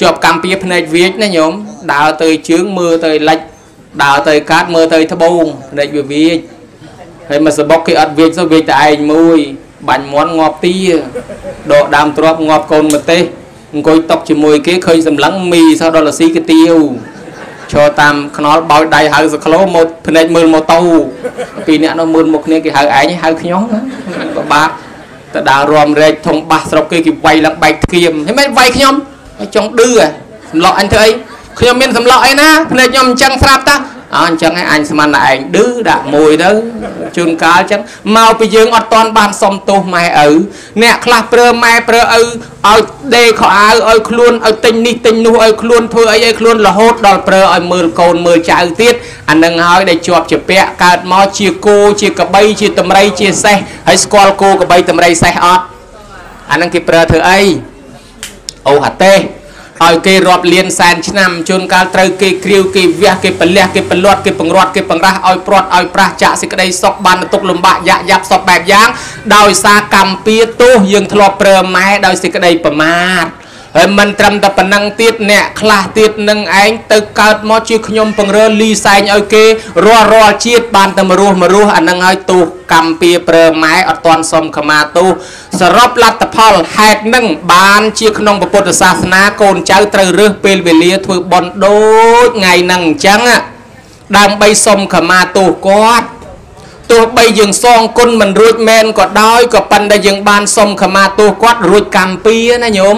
ជាប់កម្មពៀភ្នែកវាចណាញោមដើរទៅជើងមើលទៅលិចដើរទៅកាត់មើលទៅត្បូងភ្នែកវាវាច ហើយមកសបុកគេអត់វាចទៅវាចតែឯងមួយ បាញ់មន់ងាប់ទាដកដើមទ្របងាប់កូនម្ទេសអង្គុយຕົកជាមួយគេឃើញសម្លឹងមីសោះដល់លស៊ីកាទៀវឈរតាមខ្នល់បោចដៃហៅសក្លោមកភ្នែកមើលម៉ូតូពីរអ្នកនោះមើលមុខគ្នាគេហៅឯងហៅខ្ញុំពិបាកទៅដើររំរែកធំបាសស្រុកគេគេវាយឡើងបែកធៀមហីមិនវាយខ្ញុំចង់ឌឺសម្លក់អញធ្វើអីខ្ញុំមានសម្លក់អីណាភ្នែកខ្ញុំអញ្ចឹងស្រាប់តា អអញ្ចឹងឯងអញស្មានតែឯងឌឺដាក់មួយទៅជួនកាលអញ្ចឹងមកពីយើងអត់តន់បានសុំទោសម៉ែឪអ្នកខ្លះព្រើម៉ែព្រើឪឲ្យដេកខោអាវឲ្យខ្លួនឲ្យទិញនេះទិញនោះឲ្យខ្លួនធ្វើអីឲ្យខ្លួនរហូតដល់ព្រើឲ្យមើលកូនមើលចៅទៀតអានឹងហើយដែលជាប់ជាពាក់កើតមកជាគោជាកបីជាតម្រៃជាសេះហើយស្គាល់គោកបីតម្រៃសេះអត់អានឹងគេប្រើធ្វើអីអូហាតេ ឲ្យគេរាប់លានសែនឆ្នាំជួនកាលត្រូវគេគ្រាវគេវះគេប្រលះគេប្រលាត់គេបង្រាត់គេបង្រាស់ឲ្យព្រាត់ឲ្យប្រាស់ចាក់សេចក្តីសុខបានទុកលំបាកយ៉ាក់យ៉ាប់សពបែបយ៉ាងដោយសារកម្មពៀទោសយើងធ្លាប់ប្រើម៉ែដោយសេចក្តីប្រមាទ ហើយមិនត្រឹមតែប៉ុណ្ណឹងទៀតអ្នកខ្លះទៀតនឹងឯងទៅកើតមកជាខ្ញុំពង្រើលីសែងឲ្យគេរាល់រាល់ជាតិបានតែមរស់មរស់អានឹងឲ្យទូកម្មពៀប្រើម៉ែអត់ទាន់សុំខមាទូសរុបលទ្ធផលហេតុនឹងបានជាក្នុងពុទ្ធសាសនាកូនចៅត្រូវរើសពេលវេលាធ្វើបន់ដូចថ្ងៃហ្នឹងអញ្ចឹងដើម្បីសុំខមាទូគាត់ទោះបីយើងសងគុណមិនរួចមែនក៏ដោយក៏ប៉ុន្តែយើងបានសុំខមាទោសគាត់រួចកម្មពៀណាញោម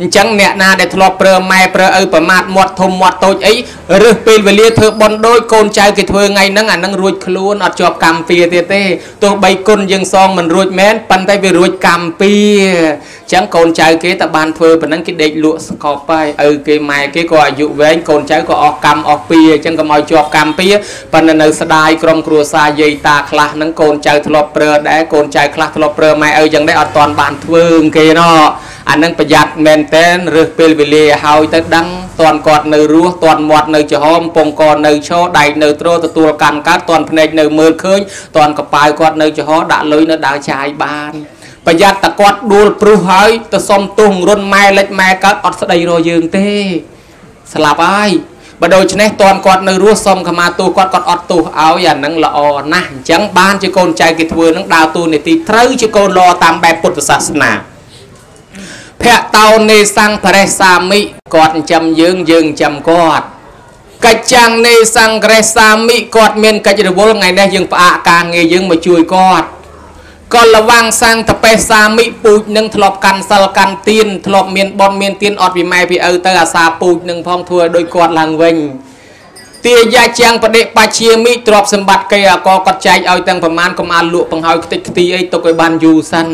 អញ្ចឹងអ្នកណាដែលធ្លាប់ប្រើម៉ែប្រើឪប្រមាថមាត់ធំមាត់តូចអីរើសពេលវេលាធ្វើបន់ដូចកូនចៅគេធ្វើថ្ងៃហ្នឹងអាហ្នឹងរួចខ្លួនអត់ជាប់កម្មពៀទៀតទេទោះបីគុណយើងសងមិនរួចមែនប៉ុន្តែវារួចកម្មពៀអញ្ចឹងកូនចៅគេតែបានធ្វើប៉ុណ្ណឹងគេដេកលក់ស្កប់ហើយឪគេម៉ែគេក៏អាយុវែងកូនចៅក៏អស់កម្មអស់ពៀអញ្ចឹងក៏មកជាប់កម្មពៀប៉ុន្តែនៅស្ដាយក្រុមគ្រួសារយាយតាខ្លះហ្នឹងកូនចៅធ្លាប់ប្រើដែរកូនចៅខ្លះធ្លាប់ប្រើម៉ែឪយ៉ាងដែរអត់ទាន់បានធ្វើគេណោះ អានឹងប្រយ័ត្នមែនតែនរើសពេលវេលាឲ្យទៅដឹងតន់គាត់នៅរស់តន់មាត់នៅចំហមពងកនៅឈរដៃនៅត្រទទួលកាន់កើតតន់ភ្នែកនៅមើលឃើញតន់កប៉ាវគាត់នៅចំហដាក់លុយនៅដើរចាយបានប្រយ័ត្នតែគាត់ដួលព្រុសហើយទៅសុំទោសរុនម៉ែលិចម៉ែកើតអត់ស្ដីរយើងទេស្លាប់ហើយបើដូច្នេះតន់គាត់នៅរស់សុំខមាទោសគាត់គាត់អត់ទោសឲ្យអានឹងល្អណាស់អញ្ចឹងបានជាកូនចៅគេធ្វើនឹងដើរតួនាទីត្រូវជាកូនល្អតាមបែបពុទ្ធសាសនា ភៈតោនេសង្ភរេសាមិគាត់ចិញ្ចឹមយើងយើងចិញ្ចឹមគាត់កិច្ចចាំងនេសង្គ្រេសាមិគាត់មានកិច្ចរវល់ថ្ងៃនេះយើងផ្អាកការងារយើងមកជួយគាត់ក៏លវាំងសាំងតបេសាមិពូជនឹងធ្លាប់កាន់សិលកាន់ទៀនធ្លាប់មានបនមានទៀនអត់ពីម៉ែពីឪទៅអាសាពូជនឹងផងធ្វើឲ្យគាត់ឡើងវិញទាយាជាងបដិបច្ជាមិទ្រពសម្បត្តិគេអកគាត់ចែកឲ្យទាំងប្រមាណកុំអាលលក់បង្ហើយខ្ទេចខ្ទីអីទុកឲ្យបានយូរសិន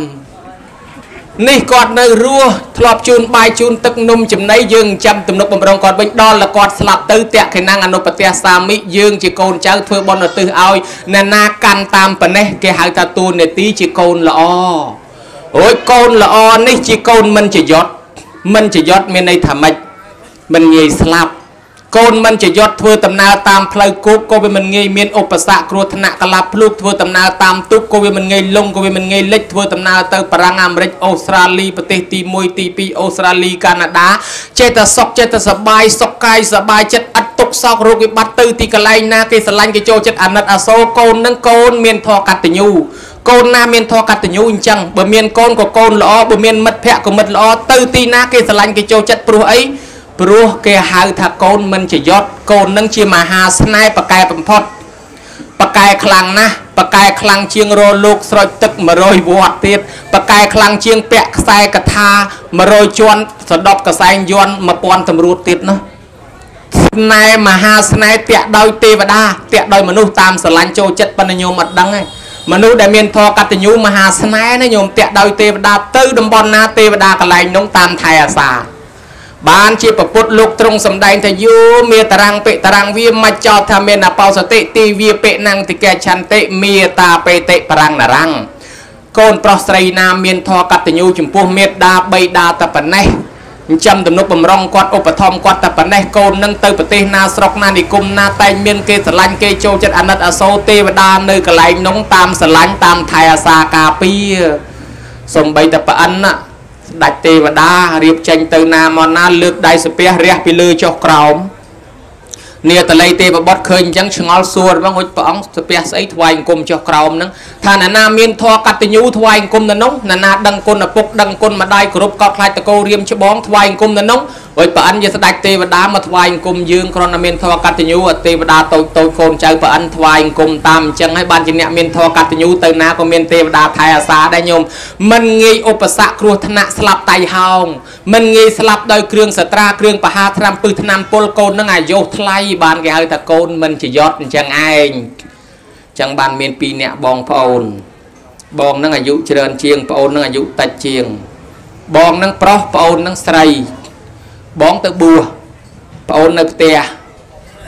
នេះគាត់នៅរស់ធ្លាប់ជូនបាយជូនទឹកនំចំណីយើងចាំទំនុកបំរុងគាត់វិញដល់តែគាត់ស្លាប់ទៅតេខេណាំងអនុបទាសាមិយើងជាកូនចៅធ្វើបុណ្យឧទ្ទិសឲ្យអ្នកណាកាន់តាមប៉ណេះគេហៅថាទូនេតិជាកូនល្អអូយកូនល្អនេះជាកូនមិនចយត់មិនចយត់មានន័យថាម៉េចមិនងាយស្លាប់ កូនមិនជាយត់ធ្វើដំណើរតាមផ្លូវគោកក៏វាមិនងាយមានឧបសគ្គគ្រោះថ្នាក់កលាប់ភ្លូកធ្វើដំណើរតាមទូកក៏វាមិនងាយលងក៏វាមិនងាយលិចធ្វើដំណើរទៅបារាំងអាមេរិកអូស្ត្រាលីប្រទេសទី1ទី2អូស្ត្រាលីកាណាដាចេះតែសុខចេះតែសប្បាយសុខកាយសប្បាយចិត្តឥតទុកសោករោគវិបត្តិទៅទីកន្លែងណាគេស្រឡាញ់គេចូលចិត្តអាណិតអាសូរកូននឹងកូនមានធម៌កតញ្ញូកូនណាមានធម៌កតញ្ញូអញ្ចឹងបើមានកូនក៏កូនល្អបើមានមិត្តភក្តិក៏មិត្តល្អទៅទីណាគេស្រឡាញ់គេចូលចិត្តព្រោះអី ព្រោះគេហៅថាកូនមិនចយត់កូននឹងជាមហាស្នេហ៍ប្រកែបំផុតប្រកែខ្លាំងណាស់ប្រកែខ្លាំងជាងរលោកស្រោចទឹក100វ៉ាត់ទៀតប្រកែខ្លាំងជាងពាក់ខ្សែកថា100ជាន់សដប់កសែងយន់1000តម្រួតទៀតណាស្នេហ៍មហាស្នេហ៍តាក់ដោយទេវតាតាក់ដោយមនុស្សតាមស្រឡាញ់ចូលចិត្តប៉ុន្តែញោមអត់ដឹងទេមនុស្សដែលមានធម៌កតញ្ញូមហាស្នេហ៍ណាញោមតាក់ដោយទេវតាទៅតំបន់ណាទេវតាកន្លែងនោះតាមថែអាសា បានជាពពុទ្ធលោកទ្រង់សម្ដែងថាយូមេតរាំងពេតរាំងវាមិនចោតថាមានអបោសតិទីវាពេណੰតិកេឆន្តិមេតាបេតិបរាំងនរាំងកូនប្រុសស្រីណាមានធម៌កតញ្ញូចំពោះមេត្តាបីតាតែប៉ុណ្ណេះចិញ្ចឹមទំនុកបំរុងគាត់ឧបត្ថម្ភគាត់តែប៉ុណ្ណេះកូននឹងទៅប្រទេសណាស្រុកណានិគមណាតែងមានគេស្រឡាញ់គេចូលចិត្តអាណិតអាសូរទេវតានៅកន្លែងនោះតាមស្រឡាញ់តាមថែអាសាការពារសំបីតែប្រអិនណា ស្ដេចទេវតារៀបចេញទៅណាមកណាលើកដៃស្ពះរះពីលើចុះក្រោមនាតល័យទេវបុត្រឃើញអញ្ចឹងឆ្ងល់សួរបងអុចព្រះអង្គស្ពះស្អីថ្វាយអង្គមចុះក្រោមហ្នឹងថាអ្នកណាមានធម៌កតញ្ញូថ្វាយអង្គមទៅនោះអ្នកណាដឹងគុណឪពុកដឹងគុណម្ដាយគោរពកោតខ្លាចតកោរៀមច្បងថ្វាយអង្គមទៅនោះ អុចព្រះអិនជាស្ដេចទេវតាមកថ្វាយអង្គមយើងគ្រាន់តែមានធម៌កតញ្ញូទេវតាតូចតូចកូនចៅព្រះអិនថ្វាយអង្គមតាមអញ្ចឹងហើយបានជាអ្នកមានធម៌កតញ្ញូទៅណាក៏មានទេវតាថែអាសាដែរញោមមិនងាយឧបសគ្គគ្រោះថ្នាក់ស្លាប់តៃហោងមិនងាយស្លាប់ដោយគ្រឿងសត្រាគ្រឿងបហាថ្នាំពឹសថ្នាំពុលកូននឹងអាយុថ្លៃបានគេហៅថាកូនមិនជាយត់អញ្ចឹងឯងអញ្ចឹងបានមាន2អ្នកបងប្អូន បងនឹងអាយុច្រើនជាងប្អូននឹងអាយុតិចជាង បងនឹងប្រុសប្អូននឹងស្រី បងទៅបួសប្អូននៅផ្ទះ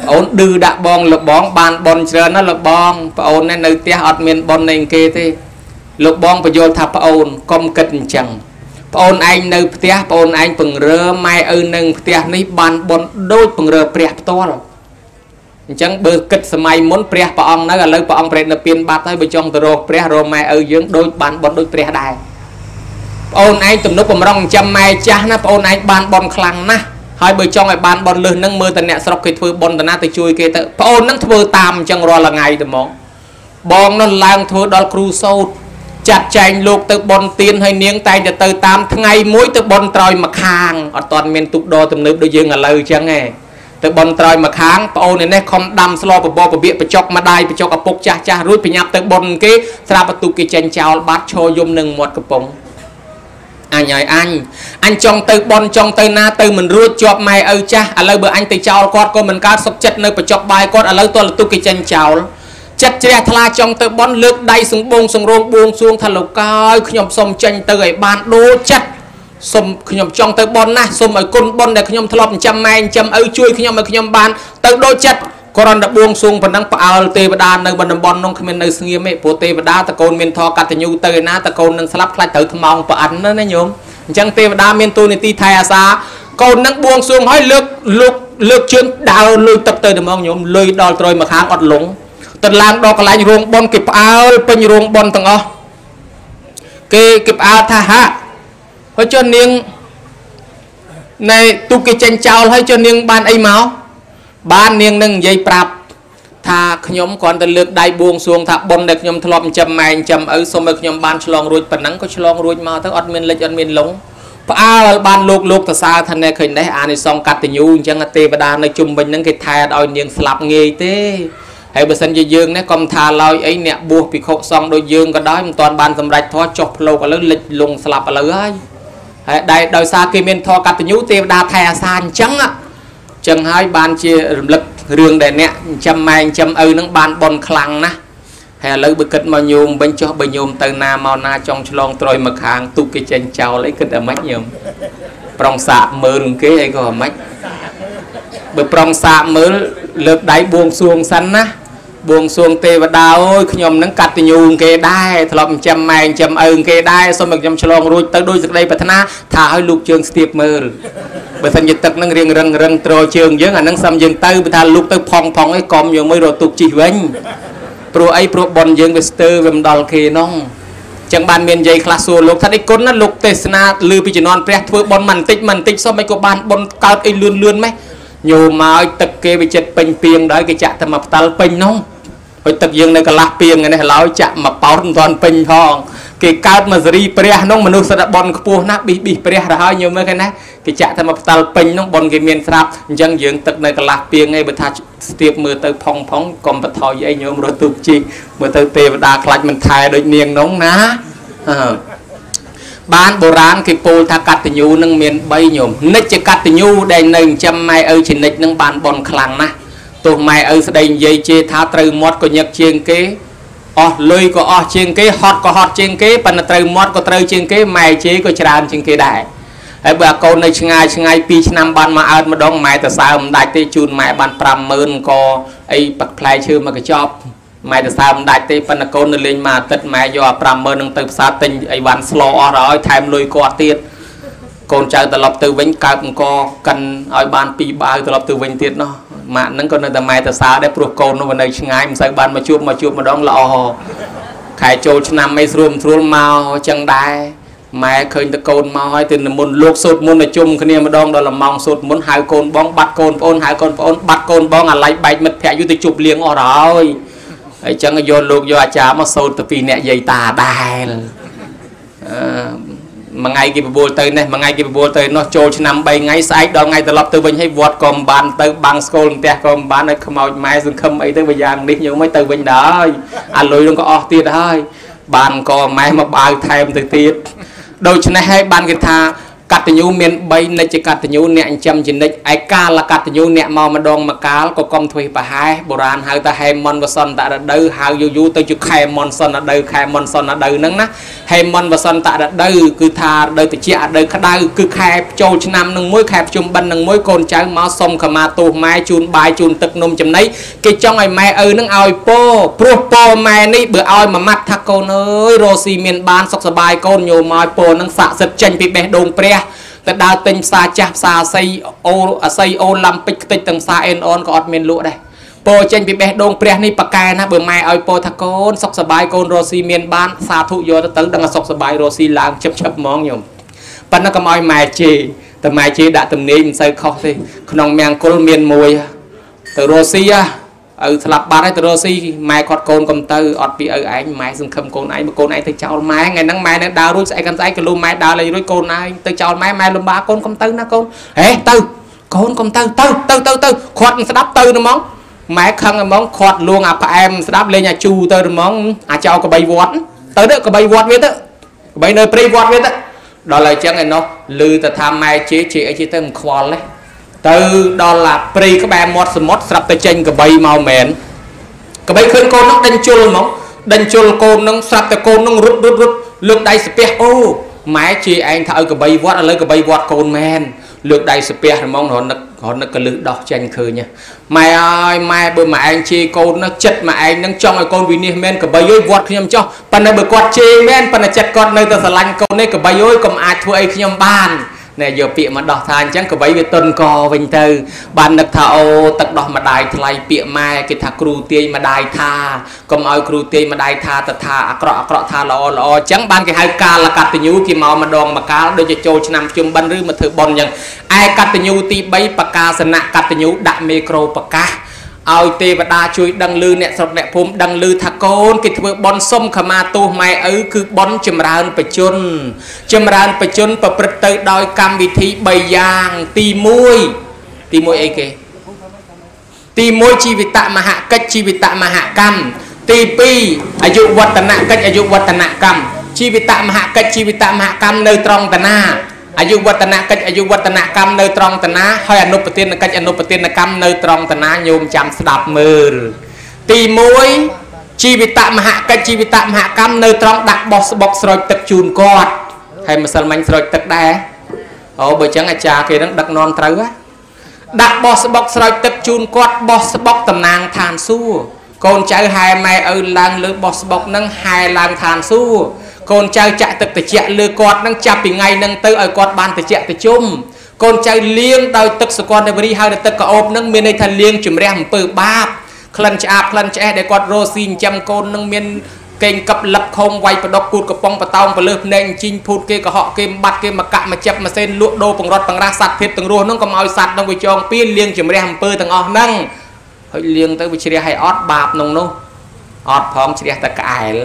ប្អូនឌឺដាក់បងលបងបានបនច្រើនណាលបងប្អូននៅផ្ទះអត់មានបននៃគេទេលោកបងបញ្យល់ថាប្អូនកុំគិតអញ្ចឹងប្អូនឯងនៅផ្ទះប្អូនឯងពង្រើម៉ែឪនឹងផ្ទះនេះបានបនដូចពង្រើព្រះផ្ទាល់អញ្ចឹងបើគិតសម័យមុនព្រះព្រះអង្គនៅឥឡូវព្រះអង្គប្រេតនៅពៀនបាត់ហើយបើចង់ទៅរកព្រះរកម៉ែឪយើងដូចបានបនដូចព្រះដែរ ប្អូនឯងទំនុកបំរុងចាំម៉ែចាស់ណាប្អូនឯងបានបនខ្លាំងណាស់ហើយបើចង់ឲ្យបានបនលឹះនឹងមើលតអ្នកស្រុកគេធ្វើបនតាណាទៅជួយគេទៅប្អូននឹងធ្វើតាមអញ្ចឹងរាល់ថ្ងៃទៅហ្មងបងនោះឡើងធ្វើដល់គ្រូសោតចាត់ចែងលោកទៅបនទៀនហើយនាងតែងតែទៅតាមថ្ងៃមួយទៅបនត្រោយមកខាងអត់ទាន់មានទុកដទំនើបដូចយើងឥឡូវអញ្ចឹងឯងទៅបនត្រោយមកខាងប្អូននេះខំដាំស្លបបបបៀកបចុកម្ដាយបចុកឪពុកចាស់ចាស់រួចប្រញាប់ទៅបនគេស្រាប់បន្ទុកគេចេញចោលបាត់ឈរយំនឹងមាត់កំប៉ុង អញហើយអញអញចង់ទៅបនចង់ទៅណាទៅមិនរួចជាប់ម៉ែឪចាស់ឥឡូវបើអញទៅចោលគាត់ក៏មិនកើតសុខចិត្តនៅបចុកបាយគាត់ឥឡូវតលទុកគេចេញចោលចិត្តជ្រះថ្លាចង់ទៅបនលើកដៃសង្បងសង្រងបួងសួងថាលោកកាយខ្ញុំសុំចេញទៅឲ្យបានដូចចិត្តសុំខ្ញុំចង់ទៅបនណាស់សុំឲ្យគុណបនដែលខ្ញុំធ្លាប់ចិញ្ចឹមម៉ែចិញ្ចឹមឪជួយខ្ញុំឲ្យខ្ញុំបានទៅដូចចិត្ត គ្រាន់តែបួងសួងប៉ុណ្ណឹងផ្អើលទេវតានៅបណ្ដំបននោះគ្មាននៅស្ងៀមទេព្រោះទេវតាតកូនមានធរកតញ្ញូទៅឯណាតកូននឹងស្លាប់ខ្លាចត្រូវថ្មោងប្រអិនណាញោមអញ្ចឹងទេវតាមានទូនីតិថែអាសាកូននឹងបួងសួងឲ្យលើកលើកលើកជើងដើរលុយទឹកទៅតែហ្មងញោមលុយដល់ត្រួយមកខាងអត់លងទៅឡើងដល់កន្លែងរោងបនគេផ្អើលពេញរោងបនទាំងអស់គេគេផ្អើលថាហាក់ហើយចុះនាងណែទូគេចេញចោលហើយចុះនាងបានអីមក បាននាងនឹងនិយាយប្រាប់ថាខ្ញុំគ្រាន់តែលើកដៃបួងសួងថាប៉ុនដែលខ្ញុំធ្លាប់ចិញ្ចឹមម៉ែចិញ្ចឹមឪសូមឲ្យខ្ញុំបានឆ្លងរួចប៉ុណ្ណឹងក៏ឆ្លងរួចមកទៅអត់មានលិចអត់មានលងផ្អើលបានលោកលោកតសើថាណែឃើញនេះអានិសងកតញ្ញូអញ្ចឹងទេវតានៅជុំវិញហ្នឹងគេថែឲ្យនាងស្លាប់ងាយទេហើយបើសិនជាយើងនេះកុំថាឡើយអីអ្នកបួសភិក្ខុសង្ឃដូចយើងក៏ដោយមិនទាន់បានសម្រេចធម៌ចុះផ្លោកឥឡូវលិចលងស្លាប់ឥឡូវហើយហើយដែលដោយសារគេមានធម៌កតញ្ញូទេវតាថែអាសាអញ្ចឹងអញ្ចឹងហើយបានជារំលឹករឿងដែលអ្នកចិញ្ចឹមម៉ែចិញ្ចឹមឪនឹងបានបនខ្លាំងណាស់ហើយឥឡូវបើគិតមកញោមវិញចុះបើញោមទៅណាមកណាចង់ឆ្លងត្រុយមកខាងទូកគេចេញចោលអីគិតតែម៉េចញោមប្រុងសាកមើលគេអីក៏ម៉េចបើប្រុងសាកមើលលើកដៃបួងសួងសិនណា បួងសួងទេវតាអើយខ្ញុំនឹងកតញ្ញូគេដែរធ្លាប់ចិញ្ចឹមម៉ែចិញ្ចឹមឪគេដែរសូមឲ្យខ្ញុំឆ្លងរួចទៅដោយសេចក្តីប្រាថ្នាថាឲ្យលោកជើងស្ទាបមើលបើសិនជាទឹកហ្នឹងរៀងរឹងរឹងត្រជើងយើងអាហ្នឹងសឹមយើងទៅបើថាលុកទៅផុងផុងអីកុំយើងមួយរត់ទុកជីវិញព្រោះអីព្រោះប៉ុនយើងវាស្ទើវាមិនដល់គេនោះចឹងបានមាននិយាយខ្លះសួរលោកថាអីគុណណាលោកទេសនាឮពីជំនាន់ព្រះធ្វើប៉ុនមិនតិចមិនតិចសុំអីក៏បានប៉ុនកើតអីលឿនលឿនម៉េះញោមមកទឹកគេវាចិត្តពេញពីងដល់គេចាក់តែមកផ្ដាល់ពេញនោះ ហើយទឹកយើងនៅកន្លះពីងនេះឡើយចាក់មកប៉ោតមិនទាន់ពេញផងគេកើតមកសេរីព្រះនោះមនុស្សសត្វបនខ្ពស់ណាស់ប៊ីប៊ីព្រះទៅហើយញោមមើលឃើញណាគេចាក់តែមកផ្ដាល់ពេញនោះបនគេមានស្រាប់អញ្ចឹងយើងទឹកនៅកន្លះពីងឯងបើថាស្ទាបមើលទៅផុងផុងកុំបថយអីញោមរត់ទូកជីកមើលទៅទេវតាខ្លាច់មិនថែដូចនាងនោះណាបានបុរាណគេពោលថាកតញ្ញូនឹងមាន3ញោមនិច្ចកតញ្ញូដែលនៅចិញ្ចឹមម៉ែឪជានិច្ចនឹងបានបនខ្លាំងណាស់ ទោះម៉ែឪស្ដីនិយាយជេរថាត្រូវមាត់ក៏ញឹកជាងគេអស់លុយក៏អស់ជាងគេហត់ក៏ហត់ជាងគេប៉ុន្តែត្រូវមាត់ក៏ត្រូវជាងគេម៉ែជេរក៏ច្រើនជាងគេដែរហើយបើកូននៅឆ្ងាយឆ្ងាយ2ឆ្នាំបានមកអើតម្ដងម៉ែទៅសើមិនដាច់ទេជូនម៉ែបាន50000ក៏អីបាក់ផ្លែឈើមកកញ្ចប់ម៉ែទៅសើមិនដាច់ទេប៉ុន្តែកូននៅលេងមួយអាទិត្យម៉ែយកអា50000នឹងទៅផ្សារទិញអីវ៉ាន់ស្លអស់ហើយថែមលុយគាត់ទៀតកូនចៅត្រឡប់ទៅវិញកើបអង្គកិនឲ្យបាន2បាវត្រឡប់ទៅវិញទៀតនោះ ម៉ាក់ហ្នឹងក៏នៅតែម៉ែទៅសើដែរព្រោះកូននោះនៅឆ្ងាយមិនសូវបានមកជួបមកជួបម្ដងល្អខែចូលឆ្នាំអីស្រួលស្រួលមកចឹងដែរម៉ែឃើញតកូនមកហើយទៅនិមន្តលោកសូត្រមុនទៅជុំគ្នាម្ដងដល់លម៉ោងសូត្រមុនហៅកូនបងបាត់កូនប្អូនហៅកូនប្អូនបាត់កូនបងអាឡៃបែកមិត្តភ័ក្ដិយូរទៅជប់លៀងអស់ហើយហើយចឹងយកលោកយកអាចារ្យមកសូត្រទៅពីអ្នកយាយតាដែរអឺ មួយថ្ងៃគេបបួលទៅនេះមួយថ្ងៃគេបបួលទៅនោះចូលឆ្នាំ3ថ្ងៃស្អែកដល់ថ្ងៃត្រឡប់ទៅវិញឲ្យវត្តក៏មិនបានទៅបាំងស្គលផ្ទះក៏មិនបានឲ្យខ្មោចម៉ែសង្ឃឹមអីទៅវាយ៉ាងនេះញោមឲ្យទៅវិញដែរអាលុយនោះក៏អស់ទៀតហើយបានក៏ម៉ែមកបាវថែមទៅទៀតដូច្នេះហើយបានគេថា កតញ្ញូមាន3និច្ចកតញ្ញូអ្នកចិញ្ចឹមជានិច្ចឯកាលកតញ្ញូអ្នកមកម្ដងមកកាលក៏កុំធ្វើប្រហែសបុរាណហៅថាហេមនវសន្តរដូវហៅយូរយូរទៅជាខែមនសន្តរដូវខែមនសន្តរដូវហ្នឹងណាហេមនវសន្តរដូវគឺថារដូវត្រជាក់រដូវក្តៅគឺខែចូលឆ្នាំនឹងមួយខែភ្ជុំបិណ្ឌនឹងមួយកូនចៅមកសុំខមាទោសម៉ែជូនបាយជូនទឹកនំចំណីគេចង់ឲ្យម៉ែឪនឹងឲ្យពោព្រោះពោម៉ែនេះបើឲ្យមួយម៉ាត់ថាកូនអើយរស់ស៊ីមានបានសុខសប្បាយកូនញោមឲ្យពោនឹងស័ក្តិសិទ្ធចេញពីបេះដូងព្រះទៅដើរទិញផ្សារចាស់ផ្សារអាស័យអូអាស័យអូឡាំពិកខ្ទេចទាំងផ្សារអេនអនក៏អត់មានលក់ដែរពោចេញពីបេះដូងព្រះនេះប៉កែណាបើម៉ែឲ្យពោថាកូនសុខសប្បាយកូនរស់ស៊ីមានបានសាធុយកទៅទៅដឹងថាសុខសប្បាយរស់ស៊ីឡើងជិបជិបហ្មងញោមប៉ុន្តែកុំឲ្យម៉ែជេរតែម៉ែជេរដាក់ទំនេរមិនសូវខុសទេក្នុងមង្គលមានមួយទៅរស់ស៊ីហ៎ ឪស្លាប់បាត់ហើយទៅរកស៊ីម៉ែគាត់កូនកុំទៅអត់ពីឪឯងម៉ែសង្ឃឹមកូនឯងបើកូនឯងទៅចោលម៉ែថ្ងៃហ្នឹងម៉ែនៅដើររួចស្អែកកាន់ស្អែកក៏លុម៉ែដើរលេងរួចកូនឯងទៅចោលម៉ែម៉ែលំបាកកូនកុំទៅណាកូនហេទៅកូនកុំទៅទៅទៅទៅទៅខាត់ស្ដាប់ទៅហ្មងម៉ែខឹងហ្មងខាត់លួងអាផ្អែមស្ដាប់លេងអាជូទៅហ្មងអាចោកបីវត្តទៅទៅកបីវត្តវាទៅកបីនៅព្រៃវត្តវាទៅដល់ហើយចឹងឯនោះឮទៅថាម៉ែជេជេអីជេទៅមិនខ្វល់ទេ ទៅដល់អាព្រៃក្បែរមាត់សមុទ្រស្រាប់តែចេញកបីមកមែនកបីឃើញកូននោះដេញជុលហ្មងដេញជុលកូននឹងស្រាប់តែកូននឹងរត់រត់រត់លើកដៃស្ពះអូម៉ែជាឯងថាឲ្យកបីវត្តឥឡូវកបីវត្តកូនមែនលើកដៃស្ពះហ្មងរនឹករនឹកកលឹះដោះចេញឃើញម៉ែអើយម៉ែបើម៉ែឯងជេរកូននោះចិត្តម៉ែឯងនឹងចង់ឲ្យកូនវិនិច្ឆ័យមែនកបីអើយវត្តខ្ញុំចោះប៉ុន្តែបើគាត់ជេរមែនប៉ុន្តែចិត្តគាត់នៅតែស្រឡាញ់កូននេះកបីអើយកុំអាចធ្វើអីខ្ញុំបាន ណែយកពាក្យមកដោះថាអញ្ចឹងកបីវាទុនកវិញទៅ បាននឹកថាអូទឹកដោះម្ដាយថ្លៃពាក្យម៉ែគេថាគ្រូទាយម្ដាយថាកុំឲ្យគ្រូទាយម្ដាយថាទៅថាអាក្រក់អាក្រក់ថាល្អល្អអញ្ចឹងបានគេហៅកាលកតញ្ញូគេមកម្ដងមកកាលដូចជាចូលឆ្នាំជុំបិណ្ឌឬមកធ្វើបន់អញ្ចឹងឯកតញ្ញូទី3បកាសនៈកតញ្ញូដាក់មេក្រូប្រកាស ឲ្យទេវតាជួយដឹងលឺអ្នកស្រុកអ្នកភូមិដឹងលឺថាកូនគេធ្វើបន់សុំខមាទោសម៉ែឪគឺបន់ចម្រើនបជន ចម្រើនបជនប្រព្រឹត្តទៅដោយកម្មវិធី3យ៉ាងទី1ទី1អីគេទី1ជីវិតមហកិច្ចជីវិតមហកម្មទី2អាយុវឌ្ឍនកិច្ចអាយុវឌ្ឍនកម្មជីវិតមហកិច្ចជីវិតមហកម្មនៅត្រង់តាណា អាយុវឌ្ឍនកិច្ចអាយុវឌ្ឍនកម្មនៅត្រង់តាណាហើយអនុប្រទានកិច្ចអនុប្រទានកម្មនៅត្រង់តាណាញោមចាំស្ដាប់មើលទី1ជីវិតមហកិច្ចជីវិតមហកម្មនៅត្រង់ដាក់បោះស្បុកស្រោចទឹកជូនគាត់ហើយម្សិលមិញស្រោចទឹកដែរអូបើចឹងអាចារ្យគេនឹងដឹកនាំត្រូវហ៎ដាក់បោះស្បុកស្រោចទឹកជូនគាត់បោះស្បុកតំណាងឋានសួគ៌កូនចៅហែម៉ែឪឡើងលើបោះស្បុកនឹងហែឡើងឋានសួគ៌ កូនចៅចាក់ទឹកត្រជាក់លើគាត់នឹងចាប់ពីថ្ងៃហ្នឹងទៅឲ្យគាត់បានត្រជាក់ត្រជុំ កូនចៅលៀងដោយទឹកសកលទេវរីហៅថាទឹកកោបនឹងមានន័យថាលៀងជំរះអំពើបាបក្លិនឆ្អាបក្លិនឆ្អេះដែលគាត់រស់ស៊ីចិញ្ចឹមកូននឹងមានកេងកັບលឹកខំវាយបដកគូតកំប៉ុងបតោងបលើភ្នែកជីងភូតគេកុហកគេបាត់គេមកកាក់មកចាប់មកសេនលក់ដូរបង្រត់បង្រាស់សัตว์ភេទទាំងរស់នឹងកុំឲ្យសัตว์នឹងវាចងពៀនលៀងជំរះអំពើទាំងអស់ហ្នឹងហើយលៀងទៅវាជ្រះឲ្យអត់បាបក្នុងនោះអត់ផងជ្រះតែក្អែល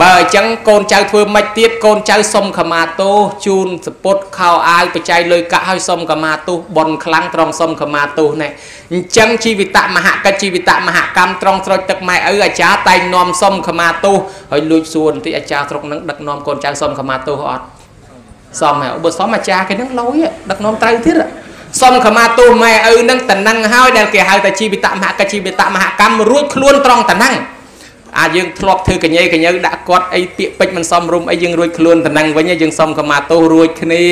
បើអញ្ចឹងកូនចៅធ្វើម៉េចទៀតកូនចៅសុំខមាទោសជូនសពុតខោអាវបច្ច័យលុយកាក់ឲ្យសុំខមាទោសបនខ្លាំងត្រង់សុំខមាទោសនេះអញ្ចឹងជីវិតមហកិច្ចជីវិតមហកម្មត្រង់ស្រោចទឹកម៉ែឪអាចារ្យតែងនាំសុំខមាទោសហើយលួចសួរបន្តិចអាចារ្យស្រុកនឹងដឹកនាំកូនចៅសុំខមាទោសអត់សុំហើយបើសុំអាចារ្យគេនឹងលុយដឹកនាំត្រូវទៀតសុំខមាទោសម៉ែឪនឹងតំណឹងហើយដែលគេហៅថាជីវិតមហកិច្ចជីវិតមហកម្មរួចខ្លួនត្រង់តំណឹង អាចយើងធ្លាប់ធ្វើកញេកញើដាក់គាត់អីពាក្យពេចមិនសមរម្យអីយើងរួចខ្លួនតំណឹងវិញយើងសុំខមាទោសរួចគ្នា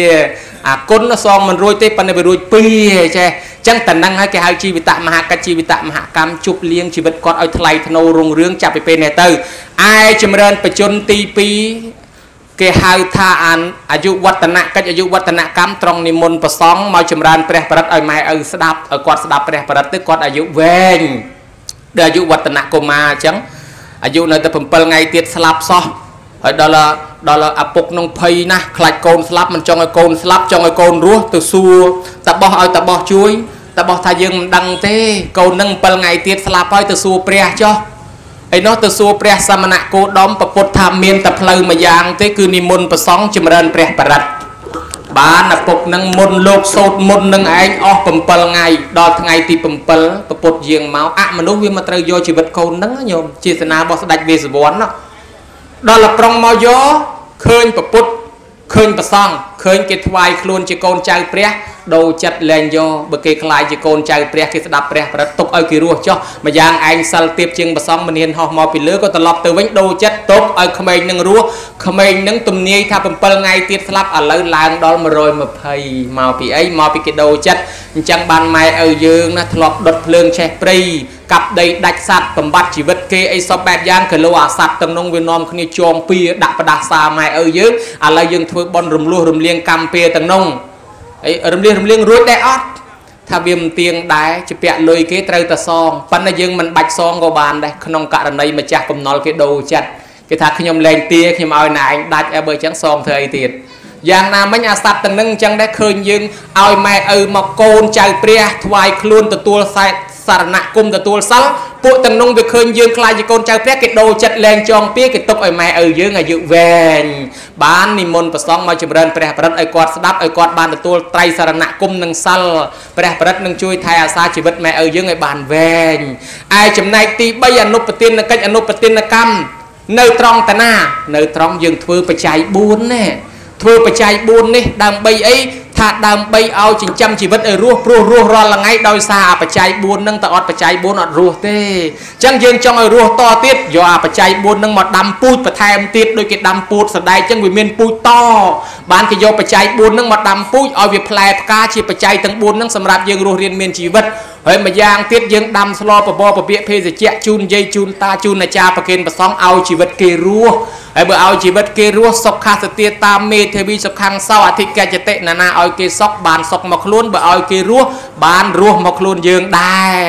អាគុណសងមិនរួចទេប៉ុន្តែវារួចពីរចេះចឹងតំណឹងហើយគេហៅជីវិតមហាកិច្ចជីវិតមហាកម្មជប់លៀងជីវិតគាត់ឲ្យថ្លៃថ្នូររុងរឿងចាប់ពីពេលនេះទៅឯចម្រើនបជនទី2គេហៅថាអាយុវឌ្ឍនកិច្ចអាយុវឌ្ឍនកម្មត្រង់និមន្តប្រសង់មកចម្រើនព្រះបរិត្តឲ្យម៉ែឪស្ដាប់ឲ្យគាត់ស្ដាប់ព្រះបរិត្តទៅគាត់អាយុវែងដែលអាយុវឌ្ឍនកុមារអញ្ចឹង អាយុនៅតែ7ថ្ងៃទៀតស្លាប់សោះហើយដល់ដល់ឪពុកនឹងភ័យណាស់ខ្លាចកូនស្លាប់មិនចង់ឲ្យកូនស្លាប់ចង់ឲ្យកូនរស់ទៅសួរតបោះឲ្យតបោះជួយតបោះថាយើងមិនដឹងទេកូននឹង7ថ្ងៃទៀតស្លាប់ហើយទៅសួរព្រះចុះឯនោះទៅសួរព្រះសមណគោដមប្រពុតថាមានតែផ្លូវមួយយ៉ាងទេគឺនិមន្តប្រសងចម្រើនព្រះបរិត្ត បានឪពុកនឹងមុនលោកសោតមុននឹងឯងអស់7ថ្ងៃដល់ថ្ងៃទី7ប្រពុតយាងមកអមនុស្សវាមកត្រូវយកជីវិតកូននឹងញោមជាសនារបស់ស្ដេចវេសវណ្ណដល់លប្រងមកយកឃើញប្រពុតឃើញប្រសង់ឃើញគេថ្វាយខ្លួនជាកូនចៅព្រះ ដូរចិត្តលែងយកបើគេខ្លាយជាកូនចៅព្រះគេស្ដាប់ព្រះប្រតិទុកឲ្យគេរស់ចុះម្យ៉ាងឯងសិលទៀបជាងប្រសងមនានហោះមកពីលើក៏ត្រឡប់ទៅវិញដូរចិត្តទុកឲ្យក្មេងនឹងរស់ក្មេងនឹងទំនាយថា7ថ្ងៃទៀតស្លាប់ឥឡូវឡើងដល់120មកពីអីមកពីគេដូរចិត្តអញ្ចឹងបានម៉ែឪយើងណាធ្លាប់ដុតភ្លើងឆេះព្រៃកាប់ដីដាច់សัตว์បំបត្តិជីវិតគេអីសពបែបយ៉ាងក៏លោអាសัตว์ទាំងនោះវានាំគ្នាចងពៀដាក់ប្រដាសាម៉ែឪយើងឥឡូវយើងធ្វើបន់រំលោះរំលៀងកម្មពៀទាំងនោះ អីរំលៀងរំលៀងរួចដែរអត់ថាវាមិនទៀងដែរជាពាក់លុយគេត្រូវតែសងប៉ុន្តែយើងមិនបាច់សងក៏បានដែរក្នុងករណីម្ចាស់បំណុលគេដូរចិត្តគេថាខ្ញុំលែងទាខ្ញុំឲ្យណែឯងដាច់ឲ្យបើអញ្ចឹងសងធ្វើអីទៀតយ៉ាងណាមិញអាសត្វទាំងនឹងអញ្ចឹងដែរឃើញយើងឲ្យម៉ែឪមកកូនចៅព្រះថ្វាយខ្លួនទទួលសែត សារណគមទទួលសិលពួកទាំងនោះវាឃើញយើងខ្លាចជាកូនចៅព្រះគេដូរចិត្តលែងចងពៀគេទុកឲ្យម៉ែឪយើងអាយុវែងបាននិមន្តប្រសងមកចម្រើនព្រះបរិត្តឲ្យគាត់ស្ដាប់ឲ្យគាត់បានទទួលត្រៃសារណគមនិងសិលព្រះបរិត្តនឹងជួយថែអាសាជីវិតម៉ែឪយើងឲ្យបានវែងឯចំណែកទី3អនុប្រទានកិច្ចអនុប្រទានកម្មនៅត្រង់តាណា នៅត្រង់យើងធ្វើបច្ច័យ4ណាធ្វើបច្ច័យ4នេះដើម្បីអី ថាដើម្បីឲ្យចិញ្ចឹមជីវិតឲ្យរស់ព្រោះរស់រាល់ថ្ងៃដោយសារអាបច្ច័យ4នឹងតែអត់បច្ច័យ4អត់រស់ទេអញ្ចឹងយើងចង់ឲ្យរស់តទៀតយកអាបច្ច័យ4នឹងមកដាំពូជបន្ថែមទៀតដូចគេដាំពូជសណ្ដែកអញ្ចឹងវាមានពូជតបានគេយកបច្ច័យ4នឹងមកដាំពូជឲ្យវាផ្លែផ្កាជាបច្ច័យទាំង4នឹងសម្រាប់យើងរស់រៀនមានជីវិត ហើយម្យ៉ាងទៀតយើងដាំស្លបបបពាកភេសជ្ជៈជូនយាយជូនតាជូនអាចារ្យប្រគេនប្រសងឲ្យជីវិតគេរស់ហើយបើឲ្យជីវិតគេរស់សុខសទាតាមមេធាវីសុខខាងសោអធិកច្ចតិណានាឲ្យគេសុខបានសុខមកខ្លួនបើឲ្យគេរស់បានរស់មកខ្លួនយើងដែរ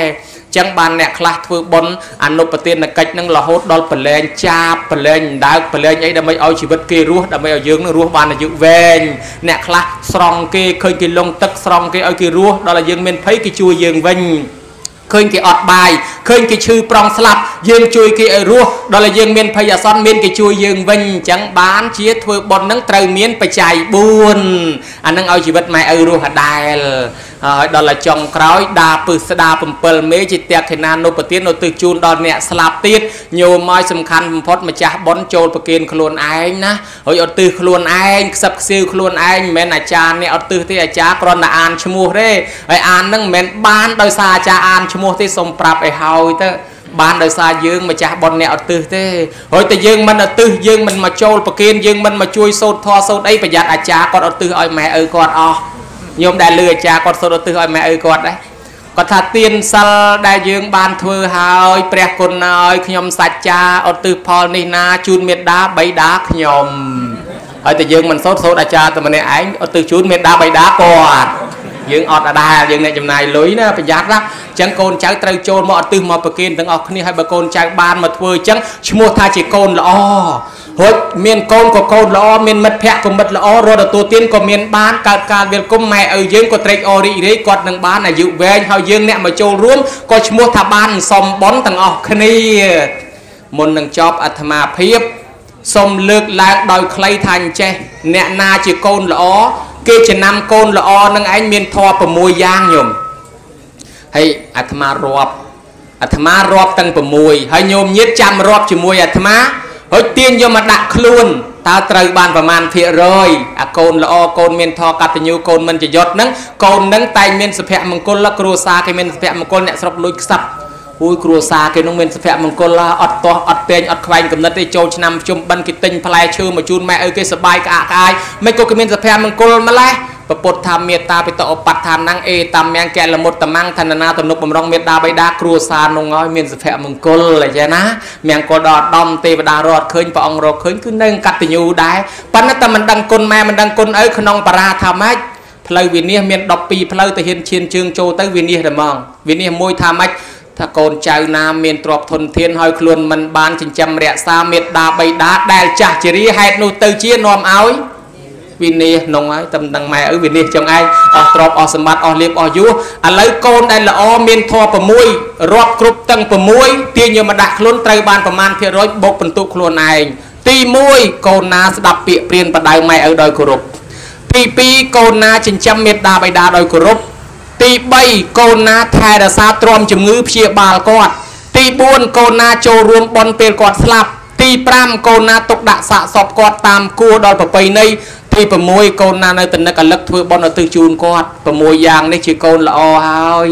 ចឹងបានអ្នកខ្លះធ្វើបុណ្យអនុប្រទានកិច្ចនឹងរហូតដល់ប្រឡែងចាបប្រឡែងដើកប្រឡែងអីដើម្បីឲ្យជីវិតគេរស់ដើម្បីឲ្យយើងនឹងរស់បានអាយុវែងអ្នកខ្លះស្រង់គេឃើញគេលងទឹកស្រង់គេឲ្យគេរស់ដល់ឲ្យយើងមានភ័យគេជួយយើងវិញឃើញគេអត់បាយឃើញគេឈឺប្រងស្លាប់យើងជួយគេឲ្យរស់ដល់តែយើងមានភ័យអាសន្នមានគេជួយយើងវិញអញ្ចឹងបានជាធ្វើបុណ្យនឹងត្រូវមានបច្ច័យ4អានឹងឲ្យជីវិតម៉ែឪរស់ដដែល ហើយដល់តែចុងក្រោយដាពឹសស្ដា7មេជាតេខេណានុពទាននៅទិសជូនដល់អ្នកស្លាប់ទៀតញោមមកសំខាន់បំផុតម្ចាស់បុណ្យចូលប្រគិនខ្លួនឯងណាហើយអត់ទិសខ្លួនឯងខ្សឹបខ្សៀវខ្លួនឯងមិនមែនអាចារ្យនេះអត់ទិសទេអាចារ្យគ្រាន់តែអានឈ្មោះទេហើយអាននឹងមិនមែនបានដោយសារអាចារ្យអានឈ្មោះទេសូមប្រាប់ឲ្យហើយទៅបានដោយសារយើងម្ចាស់ប៉ុនអ្នកអត់ទឹះទេហើយតែយើងមិនអត់ទឹះយើងមិនមកចូលប្រគិនយើងមិនមកជួយសូត្រធម៌សូត្រអីប្រយ័ត្នអាចារ្យគាត់អត់ទឹះឲ្យម៉ែឪគាត់អស់ ញោមដែលលឺអាចារ្យគាត់សូត្រឧទ្ទិសឲ្យម៉ែឪគាត់ដែរគាត់ថាទានសិលដែលយើងបានធ្វើហើយព្រះគុណហើយខ្ញុំសច្ចាឧទ្ទិសផលនេះណាជូនមេត្តាបៃតាខ្ញុំហើយតែយើងមិនសូត្រសូត្រអាចារ្យតែម្នាក់ឯងឧទ្ទិសជូនមេដាបៃតាគាត់យើងអត់ដដែលយើងអ្នកចំណាយលុយណាប្រយ័ត្នណាអញ្ចឹងកូនចៅត្រូវចូលមកឧទ្ទិសមកប្រគេនទាំងអស់គ្នាហើយបើកូនចៅបានមកធ្វើអញ្ចឹងឈ្មោះថាជាកូនល្អ រួចមានកូនក៏កូនល្អមានមិត្តភ័ក្តិក៏មិត្តល្អរត់ទទួលទានក៏មានបានកើតការវាលគុំម៉ែឪយើងក៏ត្រេកអររីករាយគាត់នឹងបានអាយុវែងហើយយើងអ្នកមកចូលរួមក៏ឈ្មោះថាបានសំបុនទាំងអស់គ្នាមុននឹងចប់អាត្មាភាពសូមលើកឡើងដោយខ្លីថាអញ្ចេះអ្នកណាជាកូនល្អគេចំណាំកូនល្អនឹងឯងមានធម៌6យ៉ាងញោមហើយអាត្មារាប់អាត្មារាប់ទាំង6ហើយញោមញាតចាំរាប់ជាមួយអាត្មា ហើយទាញយកមកដាក់ខ្លួនតើត្រូវបានប្រមាណភាគរយអាកូនល្អកូនមានធម៌កតញ្ញូកូនមិនចយត់ហ្នឹងកូនហ្នឹងតែងមានសុភមង្គលគ្រួសារគេមានសុភមង្គលអ្នកស្រុកលួចខ្សឹបអួយគ្រួសារគេនឹងមានសុភមង្គលអត់ទាស់អត់ពេញអត់ខ្វែងកំណត់ទេចូលឆ្នាំជុំបិណ្ឌគេទិញផ្លែឈើមកជូនម៉ែឪគេសបាយក្អាកក្អាយមិនក៏គេមានសុភមង្គលម្លេះ ពពុទ្ធថាមេត្តាបិតឧបដ្ឋានងអេតាមមាំងកលមុតតមੰងឋានណាទំនុកបំរុងមេត្តាបៃតាគ្រួសារនោះហើយមានសុភមង្គលអញ្ចឹងណាមង្គលដល់ដំទេវតារត់ឃើញព្រះអង្គរកឃើញគឺនៅកតញ្ញូដែរប៉ុន្តែតែមិនដឹងគុណម៉ែមិនដឹងគុណឪក្នុងបរាថាម៉េចផ្លូវវិនិច្ឆ័យមាន12ផ្លូវទៅហ៊ានឈានជើងចូលទៅវិនិច្ឆ័យតែហ្មងវិនិច្ឆ័យមួយថាម៉េចថាកូនចៅណាមានទ្រព្យធនធានហើយខ្លួនមិនបានចិញ្ចឹមរក្សាមេត្តាបៃតាដែលចាស់ជារាហេតុនោះទៅជានាំឲ្យ វិនិច្ឆ័យក្នុងហើយតែមិនដឹងម៉ែឪវិនិច្ឆ័យចឹងឯងអស់ទ្រព្យអស់សម្បត្តិអស់លៀបអស់យសឥឡូវកូនដែលល្អមានធម៌6រាប់គ្រប់ទាំង6ទាញយកមកដាក់ខ្លួនត្រូវបានប្រមាណភាគរយបូកបន្ទុកខ្លួនឯងទី1កូនណាស្ដាប់ពាក្យព្រានបដៅម៉ែឪដោយគោរពទី2កូនណាចិញ្ចឹមមេត្តាបៃតាដោយគោរពទី3កូនណាថែរក្សាទ្រាំជំងឺព្យាបាលគាត់ទី4កូនណាចូលរួមបន់ពេលគាត់ស្លាប់ ទី5កូនណាទុកដាក់សាកសពគាត់តាមគួរដល់ប្រពៃណីទី6កូនណានៅតនឹកអលឹកធ្វើបន់ឧទ្ទិសជូនគាត់6យ៉ាងនេះជាកូនល្អហើយ